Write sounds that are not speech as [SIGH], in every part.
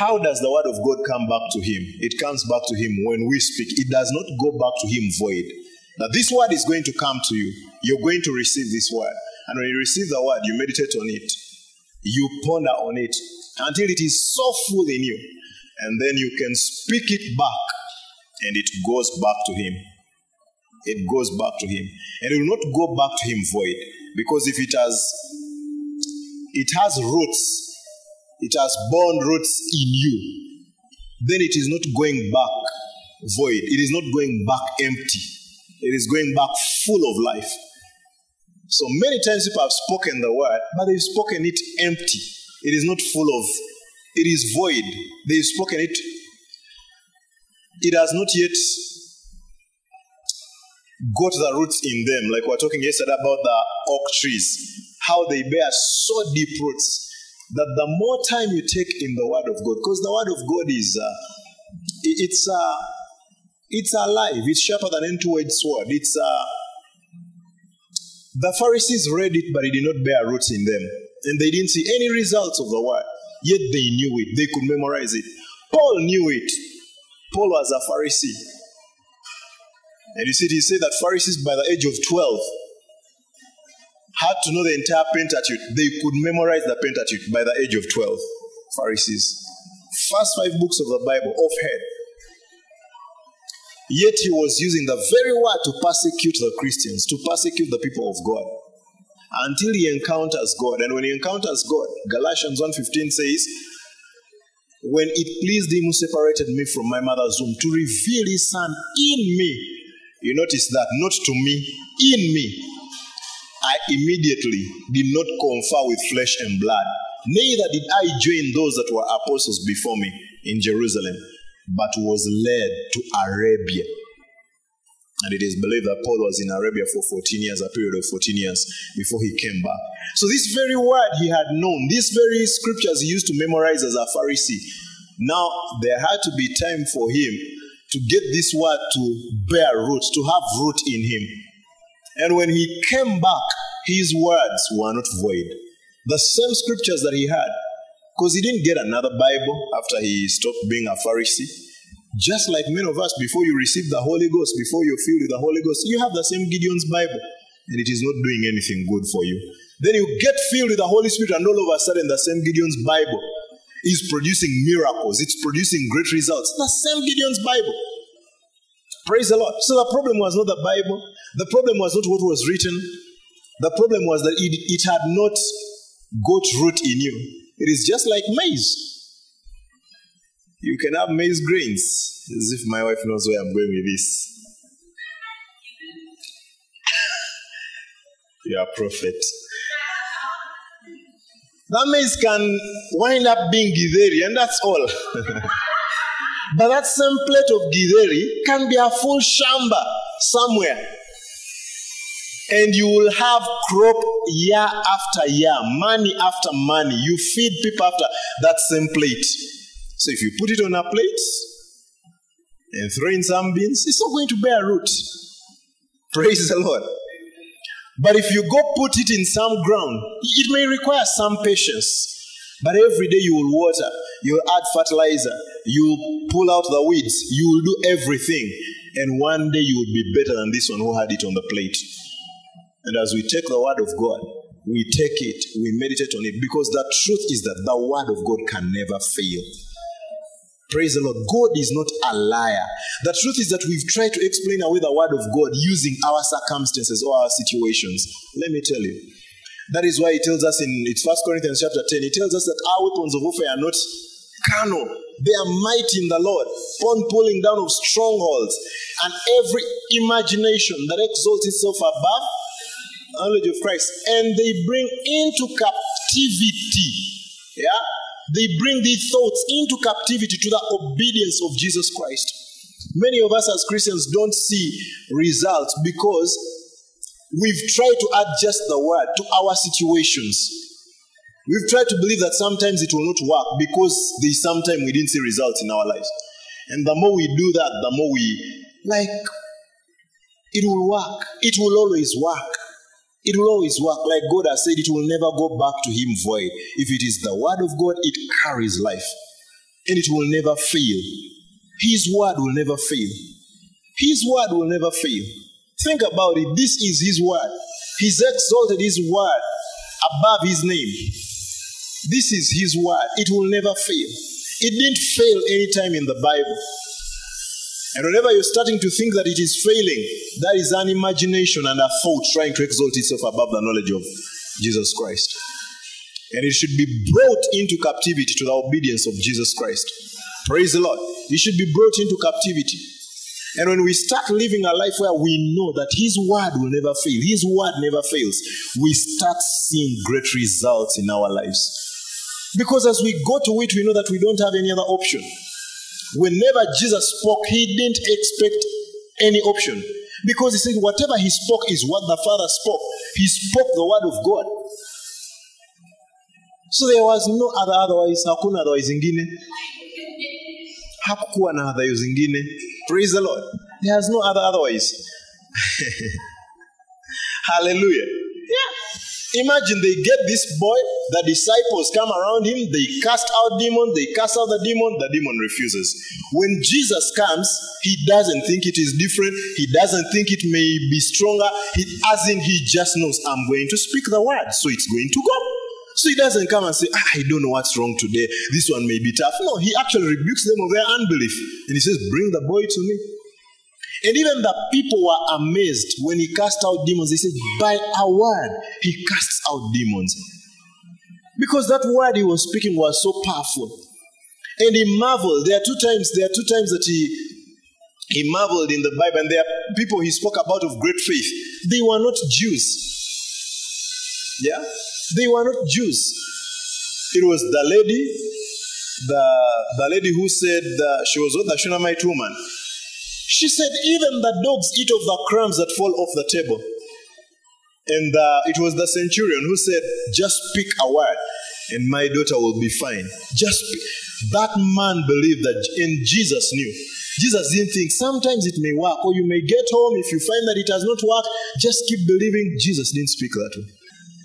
How does the word of God come back to him? It comes back to him when we speak. It does not go back to him void. Now, this word is going to come to you. You're going to receive this word. And when you receive the word, you meditate on it. You ponder on it until it is so full in you. And then you can speak it back, and it goes back to him. It goes back to him. And it will not go back to him void. Because if it has it has roots, it has borne roots in you, then it is not going back void. It is not going back empty. It is going back full of life. So many times people have spoken the word, but they've spoken it empty. It is not full of, it is void. They've spoken it, it has not yet got the roots in them. Like we were talking yesterday about the oak trees, how they bear so deep roots that the more time you take in the Word of God, because the Word of God is, uh, it's uh, it's alive. It's sharper than any two-edged sword. It's uh, the Pharisees read it, but it did not bear roots in them, and they didn't see any results of the Word. Yet they knew it. They could memorize it. Paul knew it. Paul was a Pharisee. And you see, he said that Pharisees by the age of 12 had to know the entire Pentateuch. They could memorize the Pentateuch by the age of 12. Pharisees. First five books of the Bible off head. Yet he was using the very word to persecute the Christians, to persecute the people of God. Until he encounters God. And when he encounters God, Galatians 1.15 says, when it pleased him who separated me from my mother's womb to reveal his son in me. You notice that, not to me, in me. I immediately did not confer with flesh and blood, neither did I join those that were apostles before me in Jerusalem, but was led to Arabia. And it is believed that Paul was in Arabia for 14 years, a period of 14 years before he came back. So, this very word he had known, these very scriptures he used to memorize as a Pharisee, now there had to be time for him to get this word to bear root, to have root in him. And when he came back, his words were not void. The same scriptures that he had, because he didn't get another Bible after he stopped being a Pharisee. Just like many of us, before you receive the Holy Ghost, before you're filled with the Holy Ghost, you have the same Gideon's Bible, and it is not doing anything good for you. Then you get filled with the Holy Spirit, and all of a sudden, the same Gideon's Bible is producing miracles, it's producing great results. The same Gideon's Bible. Praise the Lord. So the problem was not the Bible, the problem was not what was written, the problem was that it, it had not got root in you. It is just like maize. You can have maize grains, as if my wife knows where I'm going with this. [LAUGHS] You are a prophet. That maize can wind up being githeri, and that's all. [LAUGHS] but that same plate of githeri can be a full shamba somewhere. And you will have crop year after year, money after money. You feed people after that same plate. So if you put it on a plate and throw in some beans, it's not going to bear root. Praise the Lord. But if you go put it in some ground, it may require some patience. But every day you will water, you will add fertilizer, you will pull out the weeds, you will do everything. And one day you will be better than this one who had it on the plate. And as we take the word of God, we take it, we meditate on it, because the truth is that the word of God can never fail. Praise the Lord. God is not a liar. The truth is that we've tried to explain away the word of God using our circumstances or our situations. Let me tell you. That is why he tells us in it's First Corinthians chapter 10, he tells us that our weapons of warfare are not carnal. They are mighty in the Lord, upon pulling down of strongholds and every imagination that exalts itself above knowledge of Christ, and they bring into captivity. Yeah? They bring these thoughts into captivity to the obedience of Jesus Christ. Many of us as Christians don't see results because we've tried to adjust the word to our situations. We've tried to believe that sometimes it will not work because there's sometime we didn't see results in our lives. And the more we do that, the more we like it will work. It will always work. It will always work. Like God has said, it will never go back to Him void. If it is the Word of God, it carries life. and it will never fail. His word will never fail. His word will never fail. Think about it. This is His word. He's exalted His word above His name. This is His word. It will never fail. It didn't fail any time in the Bible. And whenever you're starting to think that it is failing, that is an imagination and a thought trying to exalt itself above the knowledge of Jesus Christ. And it should be brought into captivity to the obedience of Jesus Christ. Praise the Lord. It should be brought into captivity. And when we start living a life where we know that His word will never fail, His word never fails, we start seeing great results in our lives. Because as we go to it, we know that we don't have any other option. Whenever Jesus spoke, He didn't expect any option. Because He said, whatever He spoke is what the Father spoke. He spoke the word of God. So there was no other otherwise, hakuna otherwise ingine. Hakukuwa na otherwise ingine. Praise the Lord. There's no other otherwise. [LAUGHS] Hallelujah. Imagine they get this boy, the disciples come around him, they cast out demon, they cast out the demon, the demon refuses. When Jesus comes, he doesn't think it is different, he doesn't think it may be stronger, he, as in he just knows, I'm going to speak the word, so it's going to go. So he doesn't come and say, ah, I don't know what's wrong today. This one may be tough. No, he actually rebukes them of their unbelief. And he says, Bring the boy to me. And even the people were amazed when he cast out demons. They said, By a word, he casts out demons. Because that word he was speaking was so powerful. And he marveled. There are two times, there are two times that he he marveled in the Bible, and there are people he spoke about of great faith. They were not Jews. Yeah? They were not Jews. It was the lady, the, the lady who said she was with the Shunammite woman. She said, Even the dogs eat of the crumbs that fall off the table. And uh, it was the centurion who said, Just speak a word, and my daughter will be fine. Just speak. That man believed that, and Jesus knew. Jesus didn't think sometimes it may work, or you may get home if you find that it has not worked, just keep believing. Jesus didn't speak that way.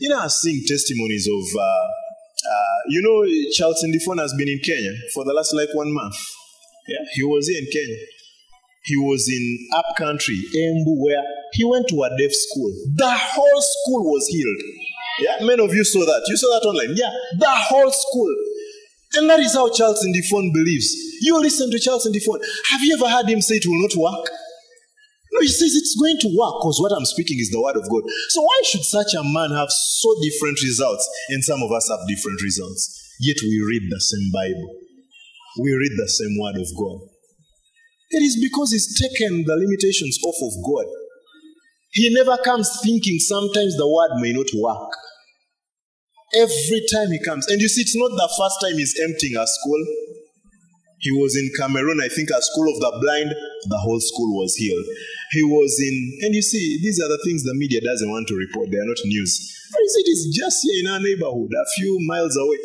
You know, I was seeing testimonies of, uh, uh, you know, Charles Ndifon has been in Kenya for the last like one month. Yeah, he was here in Kenya. He was in up country, Embu, where he went to a deaf school. The whole school was healed. Yeah, many of you saw that. You saw that online. Yeah, the whole school. And that is how Charles Ndifon believes. You listen to Charles Ndifon. Have you ever heard him say it will not work? No, he says it's going to work because what I'm speaking is the word of God. So why should such a man have so different results and some of us have different results? Yet we read the same Bible. We read the same word of God. It is because he's taken the limitations off of God. He never comes thinking sometimes the word may not work. Every time he comes, and you see, it's not the first time he's emptying a school. He was in Cameroon, I think, a school of the blind. The whole school was healed. He was in, and you see, these are the things the media doesn't want to report. They are not news. You see, it is just here in our neighborhood, a few miles away.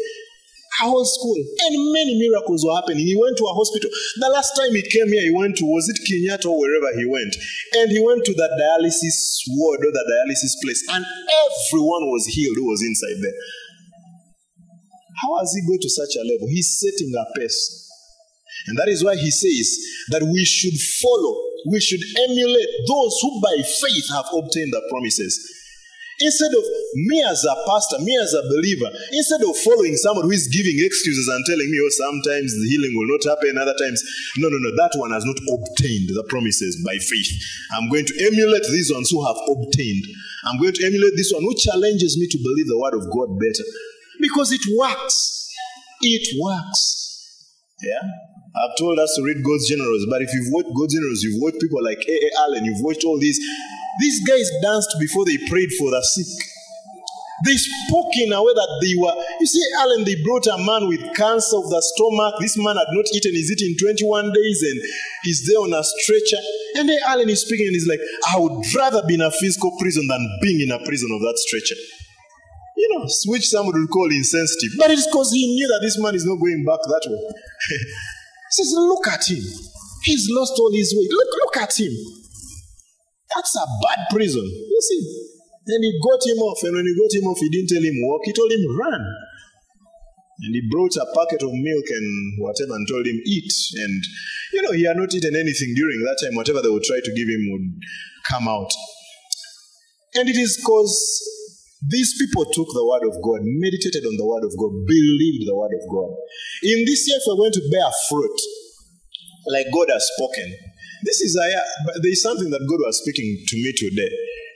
A whole school. And many miracles were happening. He went to a hospital. The last time he came here, he went to, was it Kenyatta or wherever he went? And he went to the dialysis ward or the dialysis place. And everyone was healed who was inside there. How has he got to such a level? He's setting a pace. And that is why he says that we should follow, we should emulate those who by faith have obtained the promises. Instead of me as a pastor, me as a believer, instead of following someone who is giving excuses and telling me, oh, sometimes the healing will not happen, other times, no, no, no, that one has not obtained the promises by faith. I'm going to emulate these ones who have obtained. I'm going to emulate this one who challenges me to believe the word of God better. Because it works. It works. Yeah? I've told us to read God's Generals, but if you've watched God's Generals, you've watched people like A.A. Allen, you've watched all these. These guys danced before they prayed for the sick. They spoke in a way that they were. You see, Allen, they brought a man with cancer of the stomach. This man had not eaten, he's eating 21 days, and he's there on a stretcher. And then Allen is speaking, and he's like, I would rather be in a physical prison than being in a prison of that stretcher. You know, which somebody would call insensitive. But it's because he knew that this man is not going back that way. [LAUGHS] He says, Look at him. He's lost all his weight. Look, look at him. That's a bad prison. You see. Then he got him off, and when he got him off, he didn't tell him walk, he told him run. And he brought a packet of milk and whatever and told him, eat. And, you know, he had not eaten anything during that time. Whatever they would try to give him would come out. And it is because these people took the word of God, meditated on the word of God, believed the word of God. In this year, if we're going to bear fruit, like God has spoken, this is a, there is something that God was speaking to me today.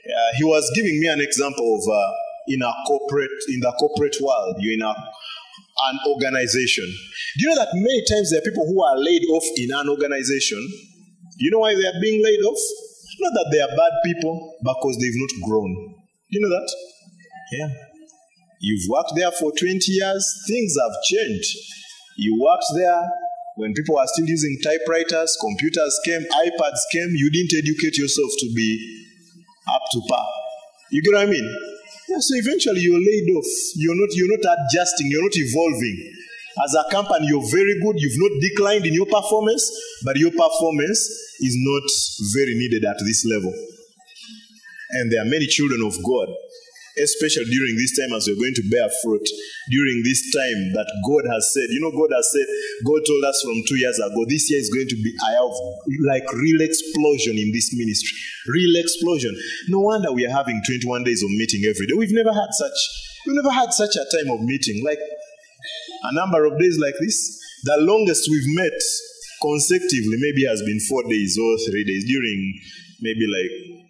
Uh, he was giving me an example of uh, in a corporate in the corporate world, you're in a, an organization. Do you know that many times there are people who are laid off in an organization? You know why they are being laid off? Not that they are bad people, because they've not grown. You know that? Yeah. You've worked there for 20 years, things have changed. You worked there when people were still using typewriters, computers came, iPads came, you didn't educate yourself to be up to par. You get what I mean? Yeah, so eventually you're laid off. You're not, you're not adjusting, you're not evolving. As a company, you're very good, you've not declined in your performance, but your performance is not very needed at this level. And there are many children of God especially during this time as we're going to bear fruit, during this time that God has said, you know, God has said, God told us from two years ago, this year is going to be year of like real explosion in this ministry. Real explosion. No wonder we are having 21 days of meeting every day. We've never had such, we've never had such a time of meeting. Like a number of days like this. The longest we've met consecutively maybe has been four days or three days during maybe like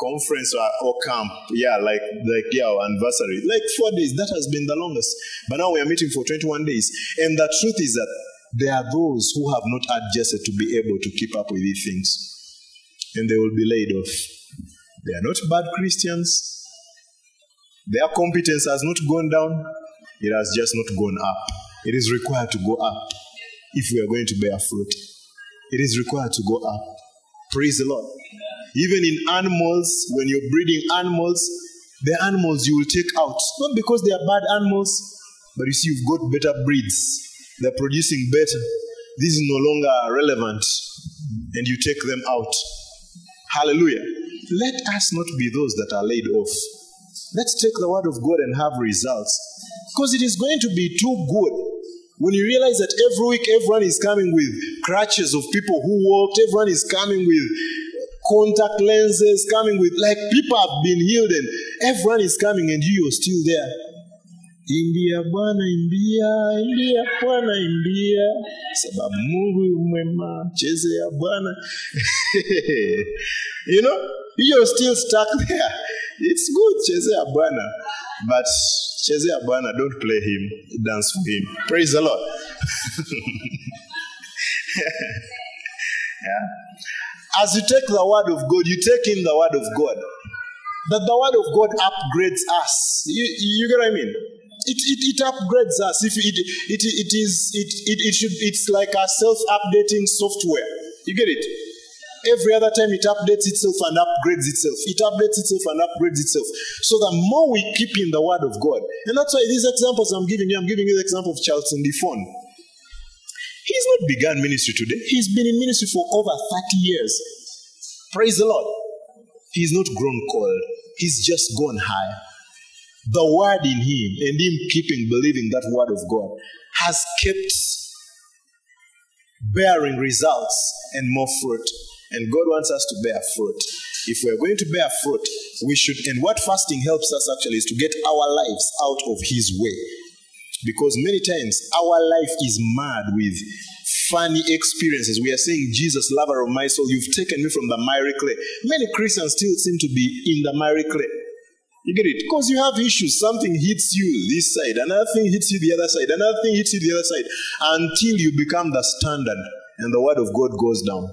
conference or, or camp. Yeah, like like yeah, our anniversary. Like four days. That has been the longest. But now we are meeting for 21 days. And the truth is that there are those who have not adjusted to be able to keep up with these things. And they will be laid off. They are not bad Christians. Their competence has not gone down. It has just not gone up. It is required to go up if we are going to bear fruit. It is required to go up. Praise the Lord. Even in animals, when you're breeding animals, the animals you will take out. Not because they are bad animals, but you see, you've got better breeds. They're producing better. This is no longer relevant, and you take them out. Hallelujah. Let us not be those that are laid off. Let's take the word of God and have results. Because it is going to be too good when you realize that every week everyone is coming with crutches of people who walked, everyone is coming with contact lenses, coming with, like people have been healed and everyone is coming and you are still there. Imbia Bwana, imbia, imbia Bwana, imbia, sababu Mungu mwema, chezea Bwana. [LAUGHS] you know, you're still stuck there. It's good, chezea Bwana, but chezea Bwana, don't play him, dance for him. Praise the Lord. [LAUGHS] yeah. As you take the word of God, you take in the word of God. That the word of God upgrades us. You, you get what I mean? It, it, it upgrades us. If it, it, it is it, it, it should it's like a self-updating software. You get it? Every other time it updates itself and upgrades itself. It updates itself and upgrades itself. So the more we keep in the word of God, and that's why these examples I'm giving you, I'm giving you the example of Charles Ndifon. He's not begun ministry today. He's been in ministry for over 30 years. Praise the Lord. He's not grown cold. He's just gone high. The word in him and him keeping believing that word of God has kept bearing results and more fruit. And God wants us to bear fruit. If we're going to bear fruit, we should, and what fasting helps us actually is to get our lives out of His way. Because many times our life is mad with funny experiences. We are saying, Jesus, lover of my soul, you've taken me from the miry clay. Many Christians still seem to be in the miry clay. You get it? Because you have issues. Something hits you this side, another thing hits you the other side, another thing hits you the other side, until you become the standard and the word of God goes down.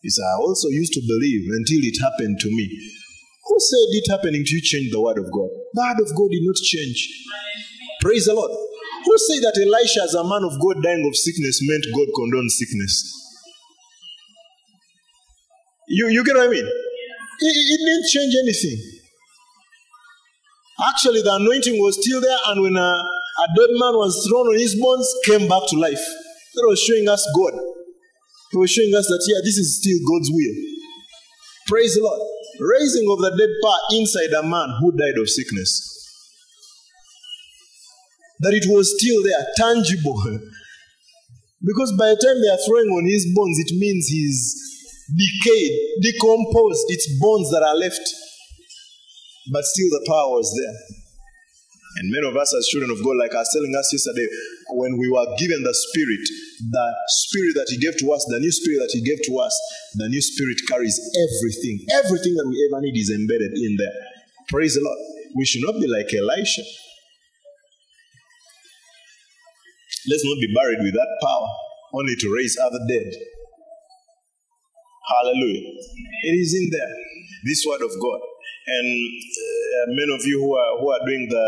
He said, I also used to believe until it happened to me. Who said it happening to you changed the word of God? The word of God did not change. Praise the Lord. Who say that Elisha, as a man of God, dying of sickness meant God condoned sickness? You, you get what I mean? It, it didn't change anything. Actually, the anointing was still there, and when a, a dead man was thrown on his bones, came back to life. That was showing us God. He was showing us that, yeah, this is still God's will. Praise the Lord. Raising of the dead power inside a man who died of sickness. That it was still there, tangible. because by the time they are throwing on his bones, it means he's decayed, decomposed. It's bones that are left. But still, the power was there. And many of us, as children of God, like I was telling us yesterday, when we were given the Spirit, the Spirit that He gave to us, the new Spirit that He gave to us, the new Spirit carries everything. Everything that we ever need is embedded in there. Praise the Lord. We should not be like Elisha. Let's not be buried with that power, only to raise other dead. Hallelujah. It is in there. This word of God. And uh, many of you who are who are doing the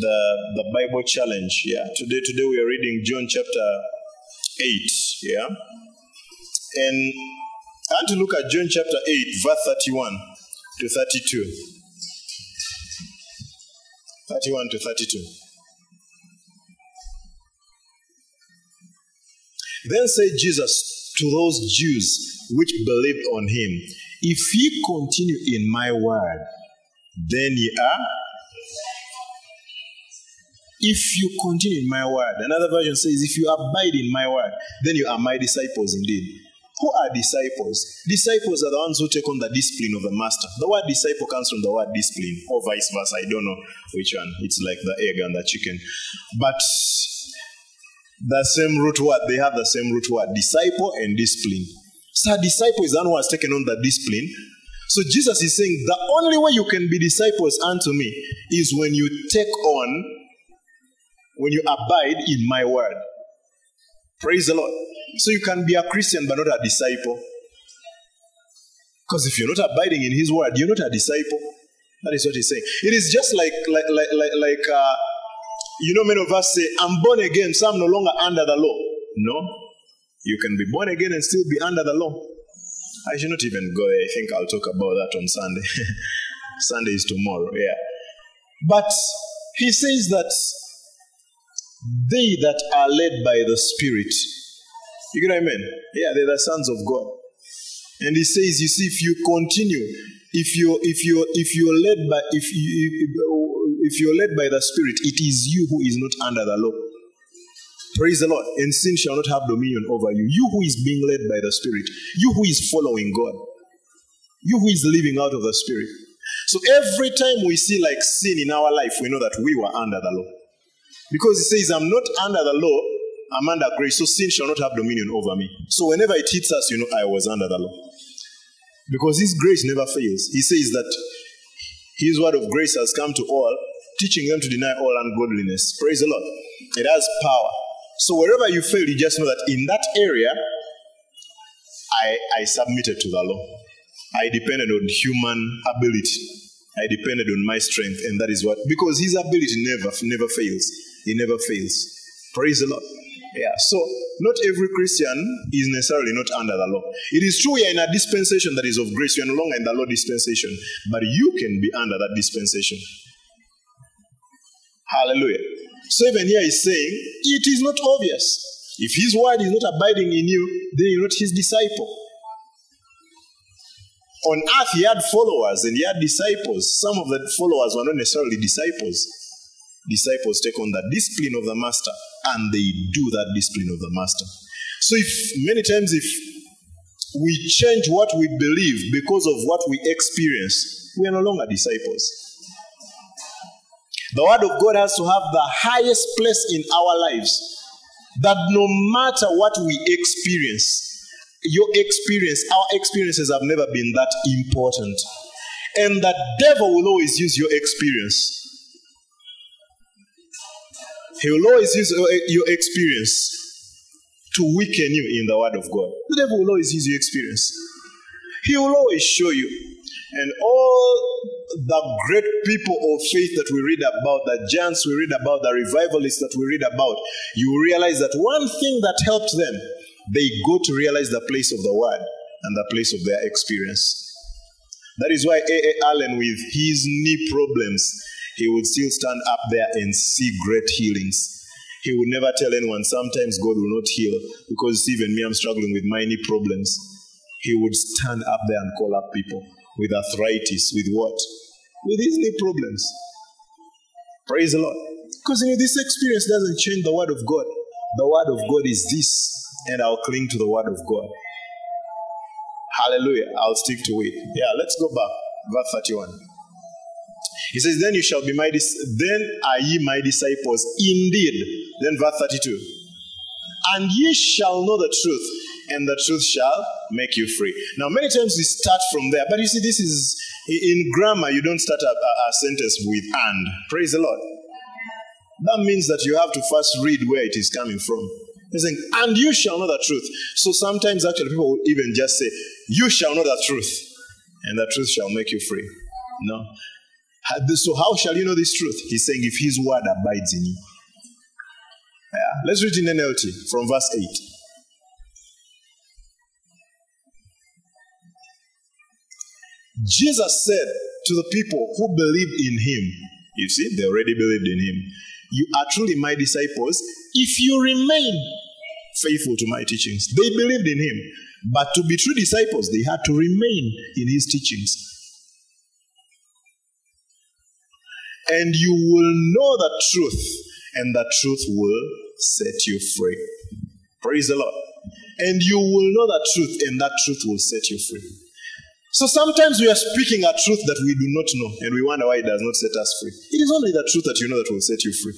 the the Bible challenge, yeah. Today today we are reading John chapter eight, yeah. And I want to look at John chapter eight, verse thirty-one to thirty-two. Thirty-one to thirty-two. Then said Jesus to those Jews which believed on him, If ye continue in my word, then ye are. If you continue in my word, another version says, If you abide in my word, then you are my disciples indeed. Who are disciples? Disciples are the ones who take on the discipline of the master. The word disciple comes from the word discipline, or vice versa. I don't know which one. It's like the egg and the chicken. But the same root word, they have the same root word disciple and discipline. So, a disciple is the one who has taken on the discipline. So, Jesus is saying the only way you can be disciples unto me is when you take on, when you abide in my word. Praise the Lord. So, you can be a Christian but not a disciple. Because if you're not abiding in his word, you're not a disciple. That is what he's saying. It is just like, like, like, like, like uh, you know, many of us say, I'm born again, so I'm no longer under the law. No. You can be born again and still be under the law. I should not even go. I think I'll talk about that on Sunday. [LAUGHS] Sunday is tomorrow, yeah. But he says that they that are led by the Spirit, you get what I mean? Yeah, they're the sons of God. And he says, you see, if you continue, if you if you if you're led by if you if you're led by the Spirit, it is you who is not under the law. Praise the Lord. And sin shall not have dominion over you. You who is being led by the Spirit, you who is following God, you who is living out of the Spirit. So every time we see like sin in our life, we know that we were under the law. Because it says, I'm not under the law, I'm under grace, so sin shall not have dominion over me. So whenever it hits us, you know, I was under the law. Because his grace never fails. He says that his word of grace has come to all, teaching them to deny all ungodliness. Praise the Lord. It has power. So wherever you fail, you just know that in that area, I, I submitted to the law. I depended on human ability. I depended on my strength, and that is what because his ability never never fails. He never fails. Praise the Lord. Yeah. So not every Christian is necessarily not under the law. It is true we are in a dispensation that is of grace. You are no longer in the law dispensation, but you can be under that dispensation. Hallelujah. So even here he's saying it is not obvious. If his word is not abiding in you, then you're not his disciple. On earth, he had followers and he had disciples. Some of the followers were not necessarily disciples. Disciples take on the discipline of the master and they do that discipline of the master. So, if many times, if we change what we believe because of what we experience, we are no longer disciples. The word of God has to have the highest place in our lives. That no matter what we experience, your experience, our experiences have never been that important. And the devil will always use your experience. He will always use uh, uh, your experience to weaken you in the word of God. The devil will always use your experience. He will always show you. And all the great people of faith that we read about, the giants we read about, the revivalists that we read about, you realize that one thing that helped them they go to realize the place of the word and the place of their experience. That is why A.A. Allen, with his knee problems, he would still stand up there and see great healings. He would never tell anyone, sometimes God will not heal, because even me, I'm struggling with my knee problems. He would stand up there and call up people with arthritis, with what? With his knee problems. Praise the Lord. Because you know, this experience doesn't change the word of God. The word of God is this, and I'll cling to the word of God. Hallelujah. I'll stick to it. Yeah, let's go back. Verse 31. He says, Then you shall be my dis- then are ye my disciples indeed. Then verse 32. And ye shall know the truth, and the truth shall make you free. Now, many times we start from there, but you see, this is in grammar, you don't start a, a, sentence with and. Praise the Lord. That means that you have to first read where it is coming from. He's saying, and you shall know the truth. So sometimes actually people will even just say, you shall know the truth, and the truth shall make you free. No. So how shall you know this truth? He's saying, if his word abides in you. Yeah. Let's read in NLT from verse 8. Jesus said to the people who believed in him, you see, they already believed in him. You are truly my disciples if you remain faithful to my teachings. They believed in him. But to be true disciples, they had to remain in his teachings. And you will know the truth, and the truth will set you free. Praise the Lord. And you will know the truth, and that truth will set you free. So sometimes we are speaking a truth that we do not know, and we wonder why it does not set us free. It is only the truth that you know that will set you free.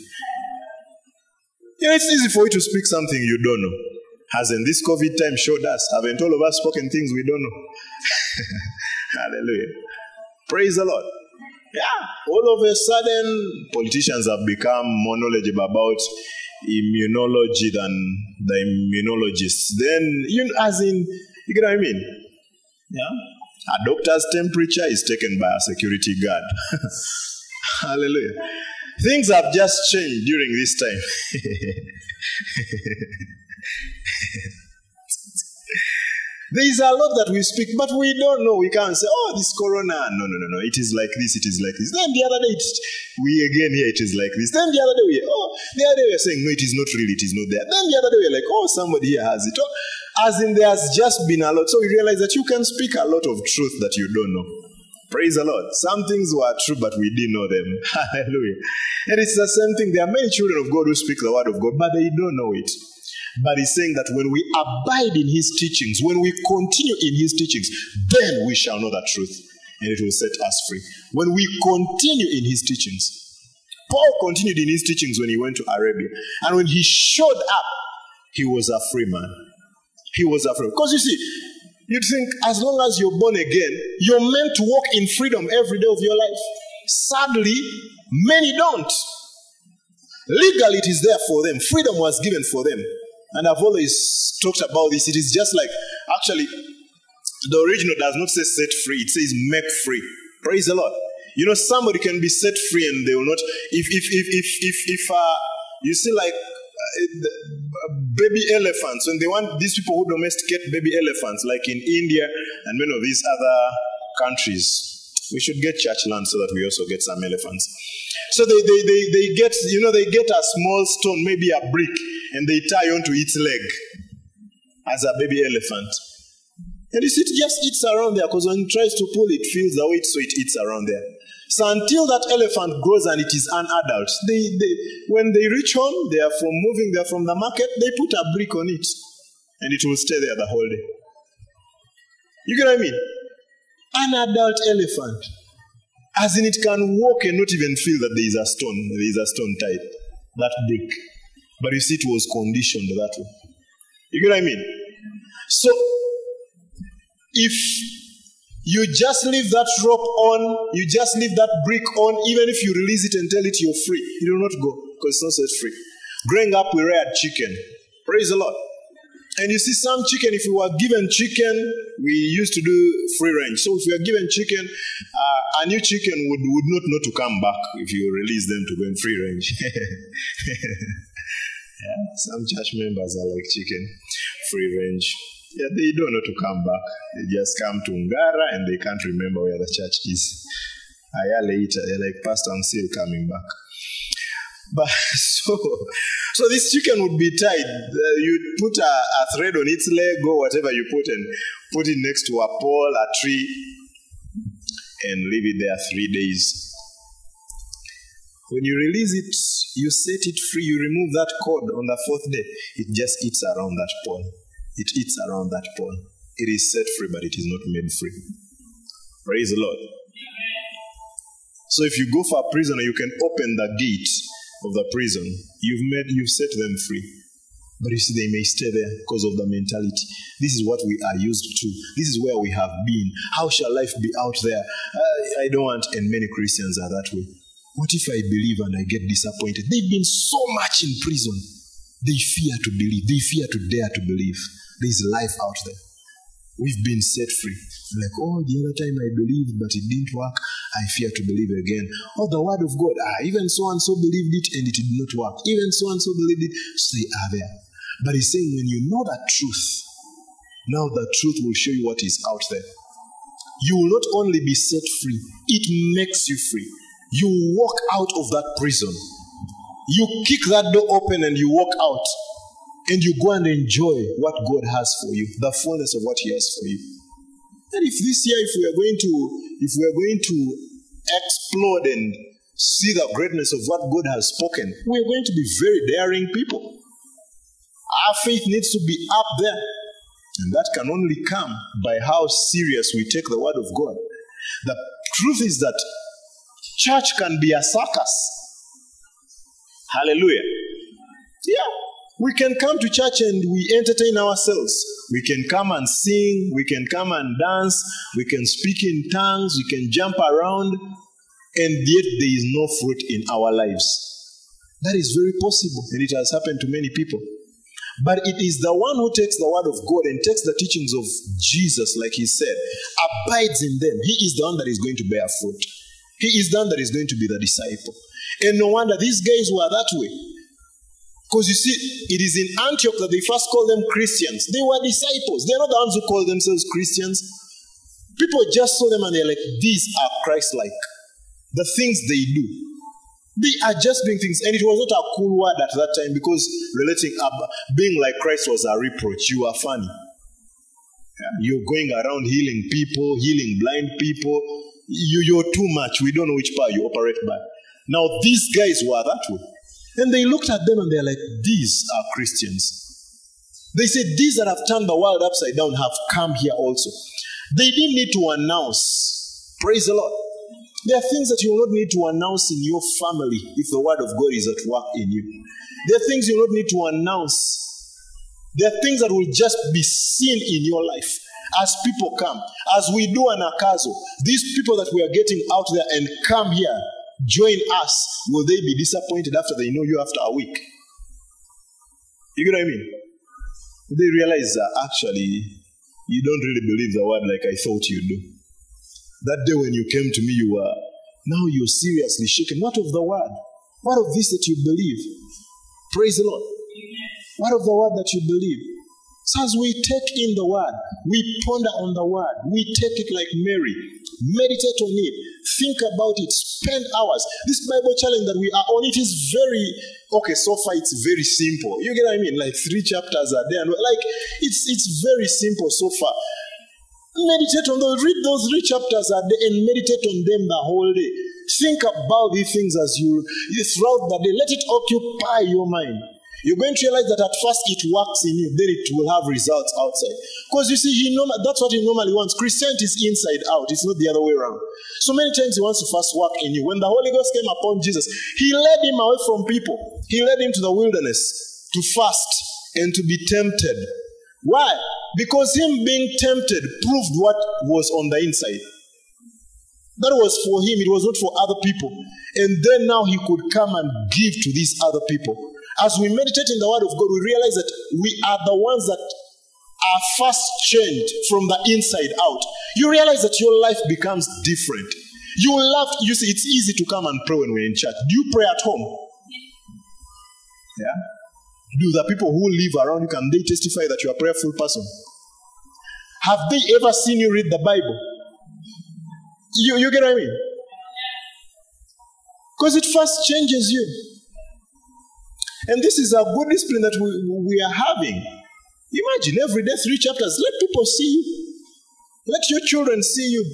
You know, it's easy for you to speak something you don't know. Hasn't this COVID time showed us? Haven't all of us spoken things we don't know? [LAUGHS] Hallelujah. Praise the Lord. Yeah, all of a sudden, politicians have become more knowledgeable about immunology than the immunologists. Then, you know, as in, you get what I mean? Yeah. A doctor's temperature is taken by a security guard. [LAUGHS] Hallelujah. Things have just changed during this time. [LAUGHS] There is a lot that we speak, but we don't know. We can't say, oh, this corona. No, no, no, no. It is like this, it is like this. Then the other day, it, we again here, it is like this. Then the other day, we, oh, the other day we are saying, no, it is not really, it is not there. Then the other day, we're like, oh, somebody here has it. Oh, as in, there has just been a lot. So we realize that you can speak a lot of truth that you don't know. Praise the Lord. Some things were true, but we didn't know them. [LAUGHS] Hallelujah. And it's the same thing. There are many children of God who speak the word of God, but they don't know it. But he's saying that when we abide in his teachings, when we continue in his teachings, then we shall know the truth and it will set us free. When we continue in his teachings, Paul continued in his teachings when he went to Arabia. And when he showed up, he was a free man. He was afraid. Because you see, you'd think as long as you're born again, you're meant to walk in freedom every day of your life. Sadly, many don't. Legally, it is there for them. Freedom was given for them. And I've always talked about this. It is just like, actually, the original does not say set free, it says make free. Praise the Lord. You know, somebody can be set free and they will not. If, if, if, if, if, if uh, you see, like, baby elephants, and they want these people who domesticate baby elephants, like in India and many of these other countries, we should get church land so that we also get some elephants. So they, they, they, they get, you know, they get a small stone, maybe a brick, and they tie onto its leg as a baby elephant. And you see, it just eats around there because when it tries to pull, it feels the weight, so it eats around there. So until that elephant grows and it is an adult, they, they, when they reach home, they are from moving, they are from the market, they put a brick on it and it will stay there the whole day. You get what I mean? An adult elephant. As in, it can walk and not even feel that there is a stone, there is a stone tied, that brick. But you see, it was conditioned that way. You get what I mean? So, if you just leave that rope on, you just leave that brick on, even if you release it and tell it you're free, it will not go because it's not set free. Growing up, we reared chicken. Praise the Lord. And you see, some chicken, if we were given chicken, we used to do free range. So if we are given chicken, uh, a new chicken would, would not know to come back if you release them to go in free range. [LAUGHS] yeah, some church members are like chicken, free range. Yeah, they don't know to come back. They just come to Ngara and they can't remember where the church is. A year later, they're like, Pastor, I'm still coming back. But [LAUGHS] so, so this chicken would be tied. Uh, you'd put a, a, thread on its leg or whatever you put and put it next to a pole, a tree, and leave it there three days. When you release it, you set it free, you remove that cord on the fourth day, it just eats around that pole. It eats around that pole. It is set free, but it is not made free. Praise the Lord. So if you go for a prisoner, you can open the gate of the prison. You've made you've set them free. But you see, they may stay there because of the mentality. This is what we are used to. This is where we have been. How shall life be out there? I, I don't want, and many Christians are that way. What if I believe and I get disappointed? They've been so much in prison. They fear to believe. They fear to dare to believe. There's life out there. We've been set free. Like, oh, the other time I believed, but it didn't work. I fear to believe again. Oh, the word of God. Ah, even so and so believed it and it did not work. Even so and so believed it. So they are there. But he's saying when you know that truth, now the truth will show you what is out there. You will not only be set free, it makes you free. You walk out of that prison. You kick that door open and you walk out. And you go and enjoy what God has for you, the fullness of what He has for you. And if this year, if we are going to, if we are going to explode and see the greatness of what God has spoken, we are going to be very daring people. Our faith needs to be up there. And that can only come by how serious we take the word of God. The truth is that church can be a circus. Hallelujah. Yeah. We can come to church and we entertain ourselves. We can come and sing, we can come and dance, we can speak in tongues, we can jump around, and yet there is no fruit in our lives. That is very possible, and it has happened to many people. But it is the one who takes the word of God and takes the teachings of Jesus, like he said, abides in them. He is the one that is going to bear fruit. He is the one that is going to be the disciple. And no wonder these guys were that way. Because you see, it is in Antioch that they first called them Christians. They were disciples. They're not the ones who call themselves Christians. People just saw them and they're like, these are Christ like. The things they do. They are just doing things. And it was not a cool word at that time because relating up, being like Christ was a reproach. You are funny. Yeah. You're going around healing people, healing blind people. You, you're too much. We don't know which power you operate by. Now, these guys were that way. And they looked at them and they're like, these are Christians. They said, these that have turned the world upside down have come here also. They didn't need to announce. Praise the Lord. There are things that you will not need to announce in your family if the word of God is at work in you. There are things you will not need to announce. There are things that will just be seen in your life as people come. As we do an akazo, these people that we are getting out there and come here join us, will they be disappointed after they know you after a week? You get what I mean? They realize that actually you don't really believe the word like I thought you do. That day when you came to me, you were, now you're seriously shaken. What of the word? What of this that you believe? Praise the Lord. What of the word that you believe? So as we take in the word, we ponder on the word, we take it like Mary, meditate on it, think about it, spend hours. This Bible challenge that we are on, it is very okay. So far, it's very simple. You get what I mean? Like three chapters a day, and like it's it's very simple so far. Meditate on those, read those three chapters a day, and meditate on them the whole day. Think about these things as you, you throughout the day. Let it occupy your mind. You're going to realize that at first it works in you, then it will have results outside. Because you see, he that's what he normally wants. Christianity is inside out, it's not the other way around. So many times he wants to first work in you. When the Holy Ghost came upon Jesus, he led him away from people, he led him to the wilderness to fast and to be tempted. Why? Because him being tempted proved what was on the inside. That was for him, it was not for other people. And then now he could come and give to these other people as we meditate in the Word of God, we realize that we are the ones that are first changed from the inside out. You realize that your life becomes different. You love, you see, it's easy to come and pray when we're in church. Do you pray at home? Yeah? Do the people who live around you, can they testify that you're a prayerful person? Have they ever seen you read the Bible? You, you get what I mean? Because it first changes you. And this is a good discipline that we, we are having. Imagine every day three chapters. Let people see you. Let your children see you.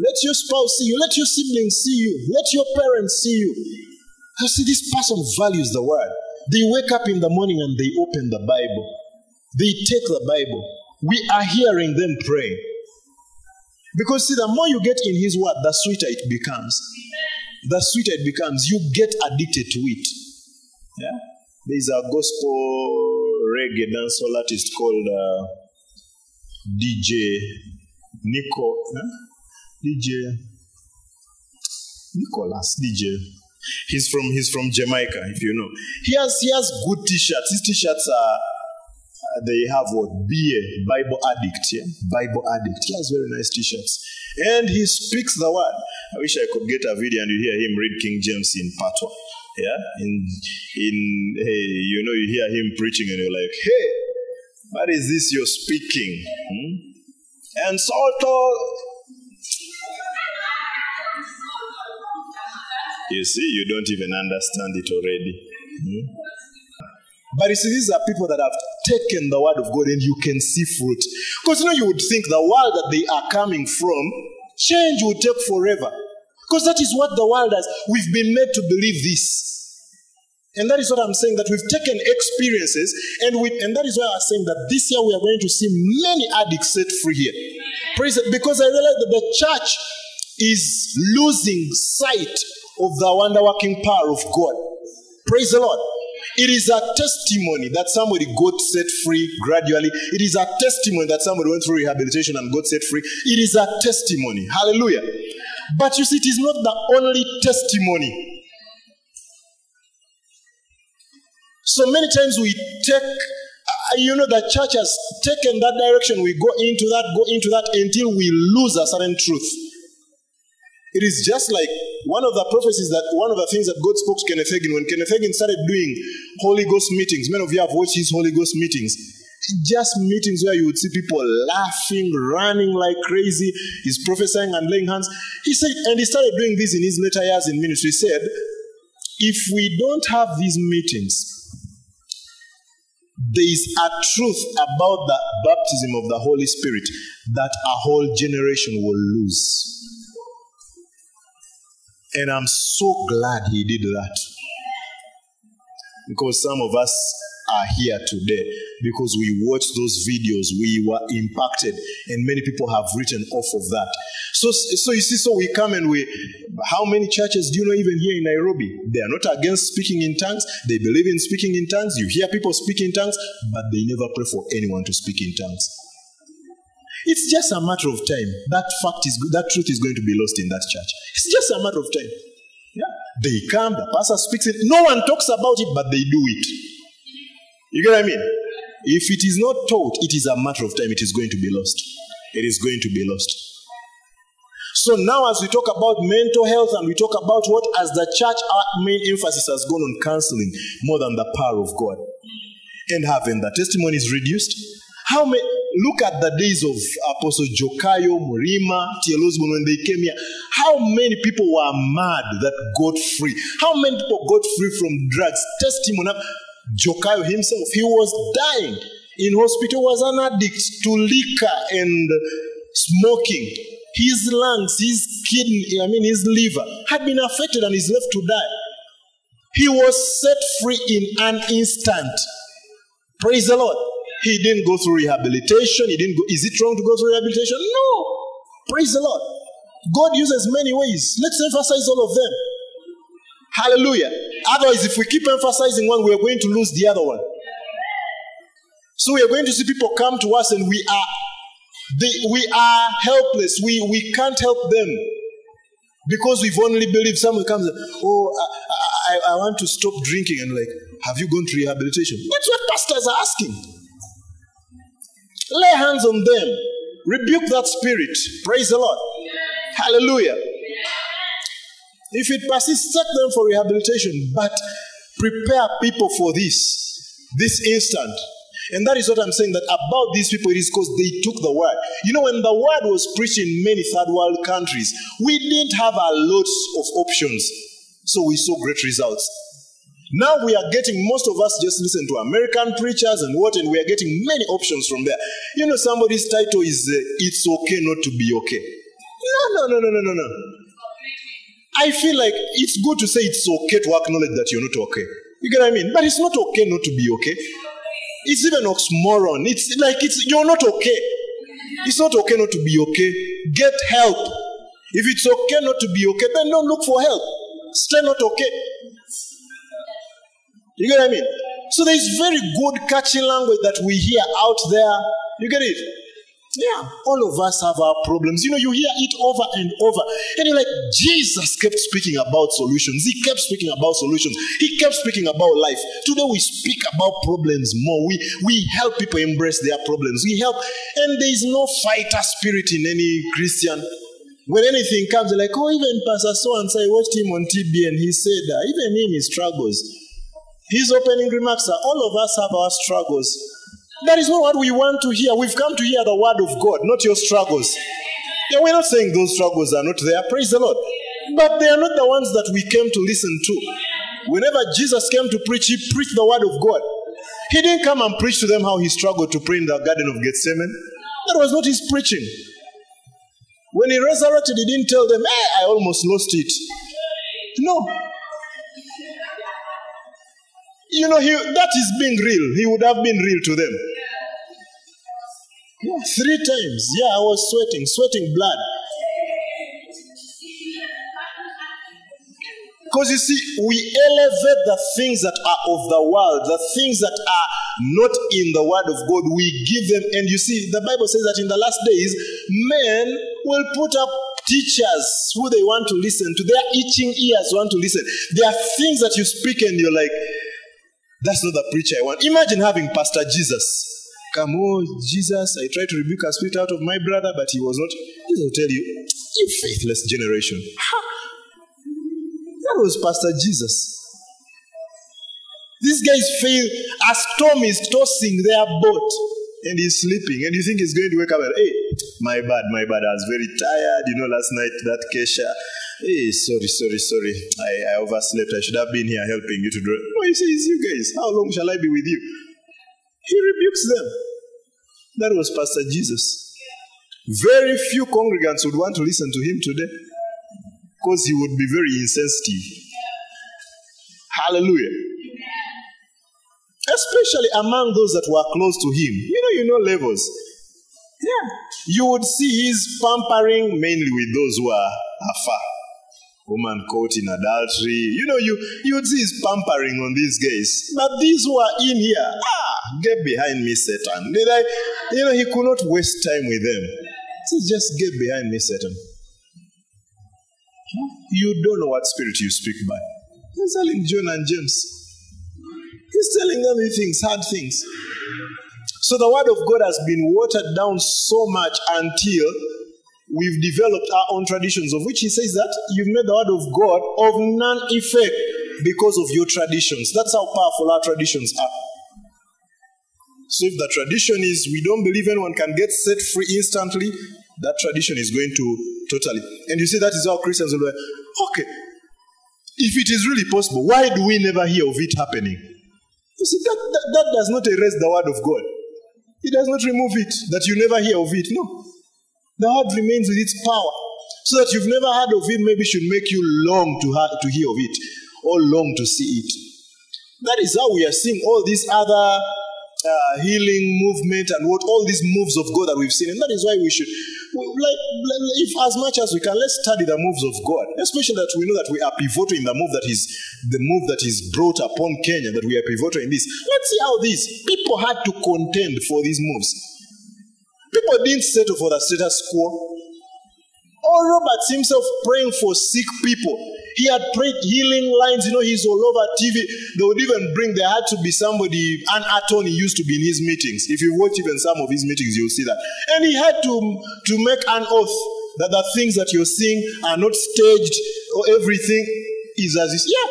Let your spouse see you. Let your siblings see you. Let your parents see you. You see, this person values the word. They wake up in the morning and they open the Bible. They take the Bible. We are hearing them pray. Because, see, the more you get in His word, the sweeter it becomes. The sweeter it becomes. You get addicted to it. Yeah? There's a gospel reggae dancehall artist called uh, DJ Nico. DJ Nicholas DJ. He's from he's from Jamaica, if you know. He has he has good t-shirts. His t-shirts are uh, they have what BA Bible addict, yeah, Bible addict. He has very nice t-shirts, and he speaks the word. I wish I could get a video and you hear him read King James in Patois. Yeah, in in hey, you know, you hear him preaching and you're like, hey, what is this you're speaking? Hmm? And Salto You see, you don't even understand it already. Hmm? But you see, these are people that have taken the word of God and you can see fruit. Because you know, you would think the world that they are coming from, change will take forever. Because that is what the world has. We've been made to believe this. And that is what I'm saying that we've taken experiences, and we, and that is why I'm saying that this year we are going to see many addicts set free here. Praise it, because I realize that the church is losing sight of the wonder working power of God. Praise the Lord. It is a testimony that somebody got set free gradually. It is a testimony that somebody went through rehabilitation and got set free. It is a testimony. Hallelujah. But you see, it is not the only testimony. So many times we take, uh, you know, the church has taken that direction. We go into that, go into that until we lose a certain truth. It is just like one of the prophecies that one of the things that God spoke to Kenneth Hagin when Kenneth Hagin started doing Holy Ghost meetings. Many of you have watched his Holy Ghost meetings. Just meetings where you would see people laughing, running like crazy. He's prophesying and laying hands. He said, and he started doing this in his later years in ministry. He said, if we don't have these meetings, there is a truth about the baptism of the Holy Spirit that a whole generation will lose. And I'm so glad he did that. Because some of us are here today because we watched those videos, we were impacted, and many people have written off of that. So, so you see, so we come and we, how many churches do you know even here in Nairobi? They are not against speaking in tongues. They believe in speaking in tongues. You hear people speak in tongues, but they never pray for anyone to speak in tongues. It's just a matter of time. That fact is, that truth is going to be lost in that church. It's just a matter of time. Yeah. They come, the pastor speaks it. No one talks about it, but they do it. You get what I mean? If it is not taught, it is a matter of time. It is going to be lost. It is going to be lost. So now, as we talk about mental health and we talk about what, as the church, our main emphasis has gone on counseling more than the power of God. And having the testimonies reduced. How many? Look at the days of Apostle Joe Kayo, Murima, T.L. Osborn when they came here. How many people were mad that got free? How many people got free from drugs? Testimony. Joe Kayo himself, he was dying in hospital, was an addict to liquor and smoking. His lungs, his kidney, I mean his liver had been affected and he's left to die. He was set free in an instant. Praise the Lord. He didn't go through rehabilitation. He didn't go. Is it wrong to go through rehabilitation? No. Praise the Lord. God uses many ways. Let's emphasize all of them. Hallelujah. Otherwise, if we keep emphasizing one, we are going to lose the other one. So we are going to see people come to us and we are they, we are helpless. We, we can't help them because we've only believed someone comes, oh, I, I, I want to stop drinking. And like, have you gone to rehabilitation? That's what pastors are asking. Lay hands on them. Rebuke that spirit. Praise the Lord. Hallelujah. If it persists, take them for rehabilitation, but prepare people for this, this instant. And that is what I'm saying that about these people, it is because they took the word. You know, when the word was preached in many third world countries, we didn't have a lot of options. So we saw great results. Now we are getting, most of us just listen to American preachers and what, and we are getting many options from there. You know, somebody's title is uh, It's Okay Not to Be Okay. No, no, no, no, no, no, no. I feel like it's good to say it's okay to acknowledge that you're not okay. You get what I mean? But it's not okay not to be okay. It's even oxymoron. It's like it's you're not okay. It's not okay not to be okay. Get help. If it's okay not to be okay, then don't look for help. Stay not okay. You get what I mean? So there's very good catchy language that we hear out there. You get it? Yeah, all of us have our problems. You know, you hear it over and over. And you're like, Jesus kept speaking about solutions. He kept speaking about solutions. He kept speaking about life. Today we speak about problems more. We we help people embrace their problems. We help, and there is no fighter spirit in any Christian. When anything comes, they're like, oh, even Pastor so and so, I watched him on TV and he said, uh, even him, he struggles. His opening remarks are, all of us have our struggles. That is not what we want to hear. We've come to hear the word of God, not your struggles. Yeah, we're not saying those struggles are not there. Praise the Lord. But they are not the ones that we came to listen to. Whenever Jesus came to preach, he preached the word of God. He didn't come and preach to them how he struggled to pray in the Garden of Gethsemane. That was not his preaching. When he resurrected, he didn't tell them, hey, I almost lost it. No. You know, he, that is being real. He would have been real to them. Yeah, three times. Yeah, I was sweating, sweating blood. Because you see, we elevate the things that are of the world, the things that are not in the word of God, we give them. And you see, the Bible says that in the last days, men will put up teachers who they want to listen to. Their itching ears want to listen. There are things that you speak and you're like, that's not the preacher I want. Imagine having Pastor Jesus. Come on, Jesus, I tried to rebuke a spirit out of my brother, but he was not. Jesus will tell you, you faithless generation. Ha! That was Pastor Jesus. These guys feel a storm is tossing their boat and he's sleeping, and you think he's going to wake up and, hey, my bad, my bad. I was very tired, you know, last night, that Kesha. Hey, sorry, sorry, sorry. I, I overslept. I should have been here helping you to do it. No, he says, you guys, how long shall I be with you? He rebukes them. That was Pastor Jesus. Very few congregants would want to listen to him today because he would be very insensitive. Hallelujah. Especially among those that were close to him. You know, you know levels. Yeah. You would see his pampering mainly with those who are afar. Woman caught in adultery. You know, you, you see his pampering on these guys. But these who are in here, ah, get behind me, Satan. Did I, you know, he could not waste time with them. So just get behind me, Satan. You don't know what spirit you speak by. He's telling John and James. He's telling them things, hard things. So the word of God has been watered down so much until we've developed our own traditions, of which he says that you've made the word of God of none effect because of your traditions. That's how powerful our traditions are. So if the tradition is we don't believe anyone can get set free instantly, that tradition is going to totally. And you see, that is how Christians will be okay, if it is really possible, why do we never hear of it happening? You see, that, that, that does not erase the word of God. It does not remove it, that you never hear of it. No. The word remains with its power. So that you've never heard of it, maybe should make you long to, ha- to hear of it or long to see it. That is how we are seeing all these other uh, healing movement and what all these moves of God that we've seen. And that is why we should, like, if as much as we can, let's study the moves of God. Especially that we know that we are pivotal in the move that is the move that is brought upon Kenya, that we are pivotal in this. Let's see how these people had to contend for these moves. People didn't settle for the status quo. Or oh, Robert himself praying for sick people. He had prayed healing lines, you know, he's all over TV. They would even bring, there had to be somebody, an attorney used to be in his meetings. If you watch even some of his meetings, you'll see that. And he had to, to make an oath that the things that you're seeing are not staged or everything is as is. Yeah,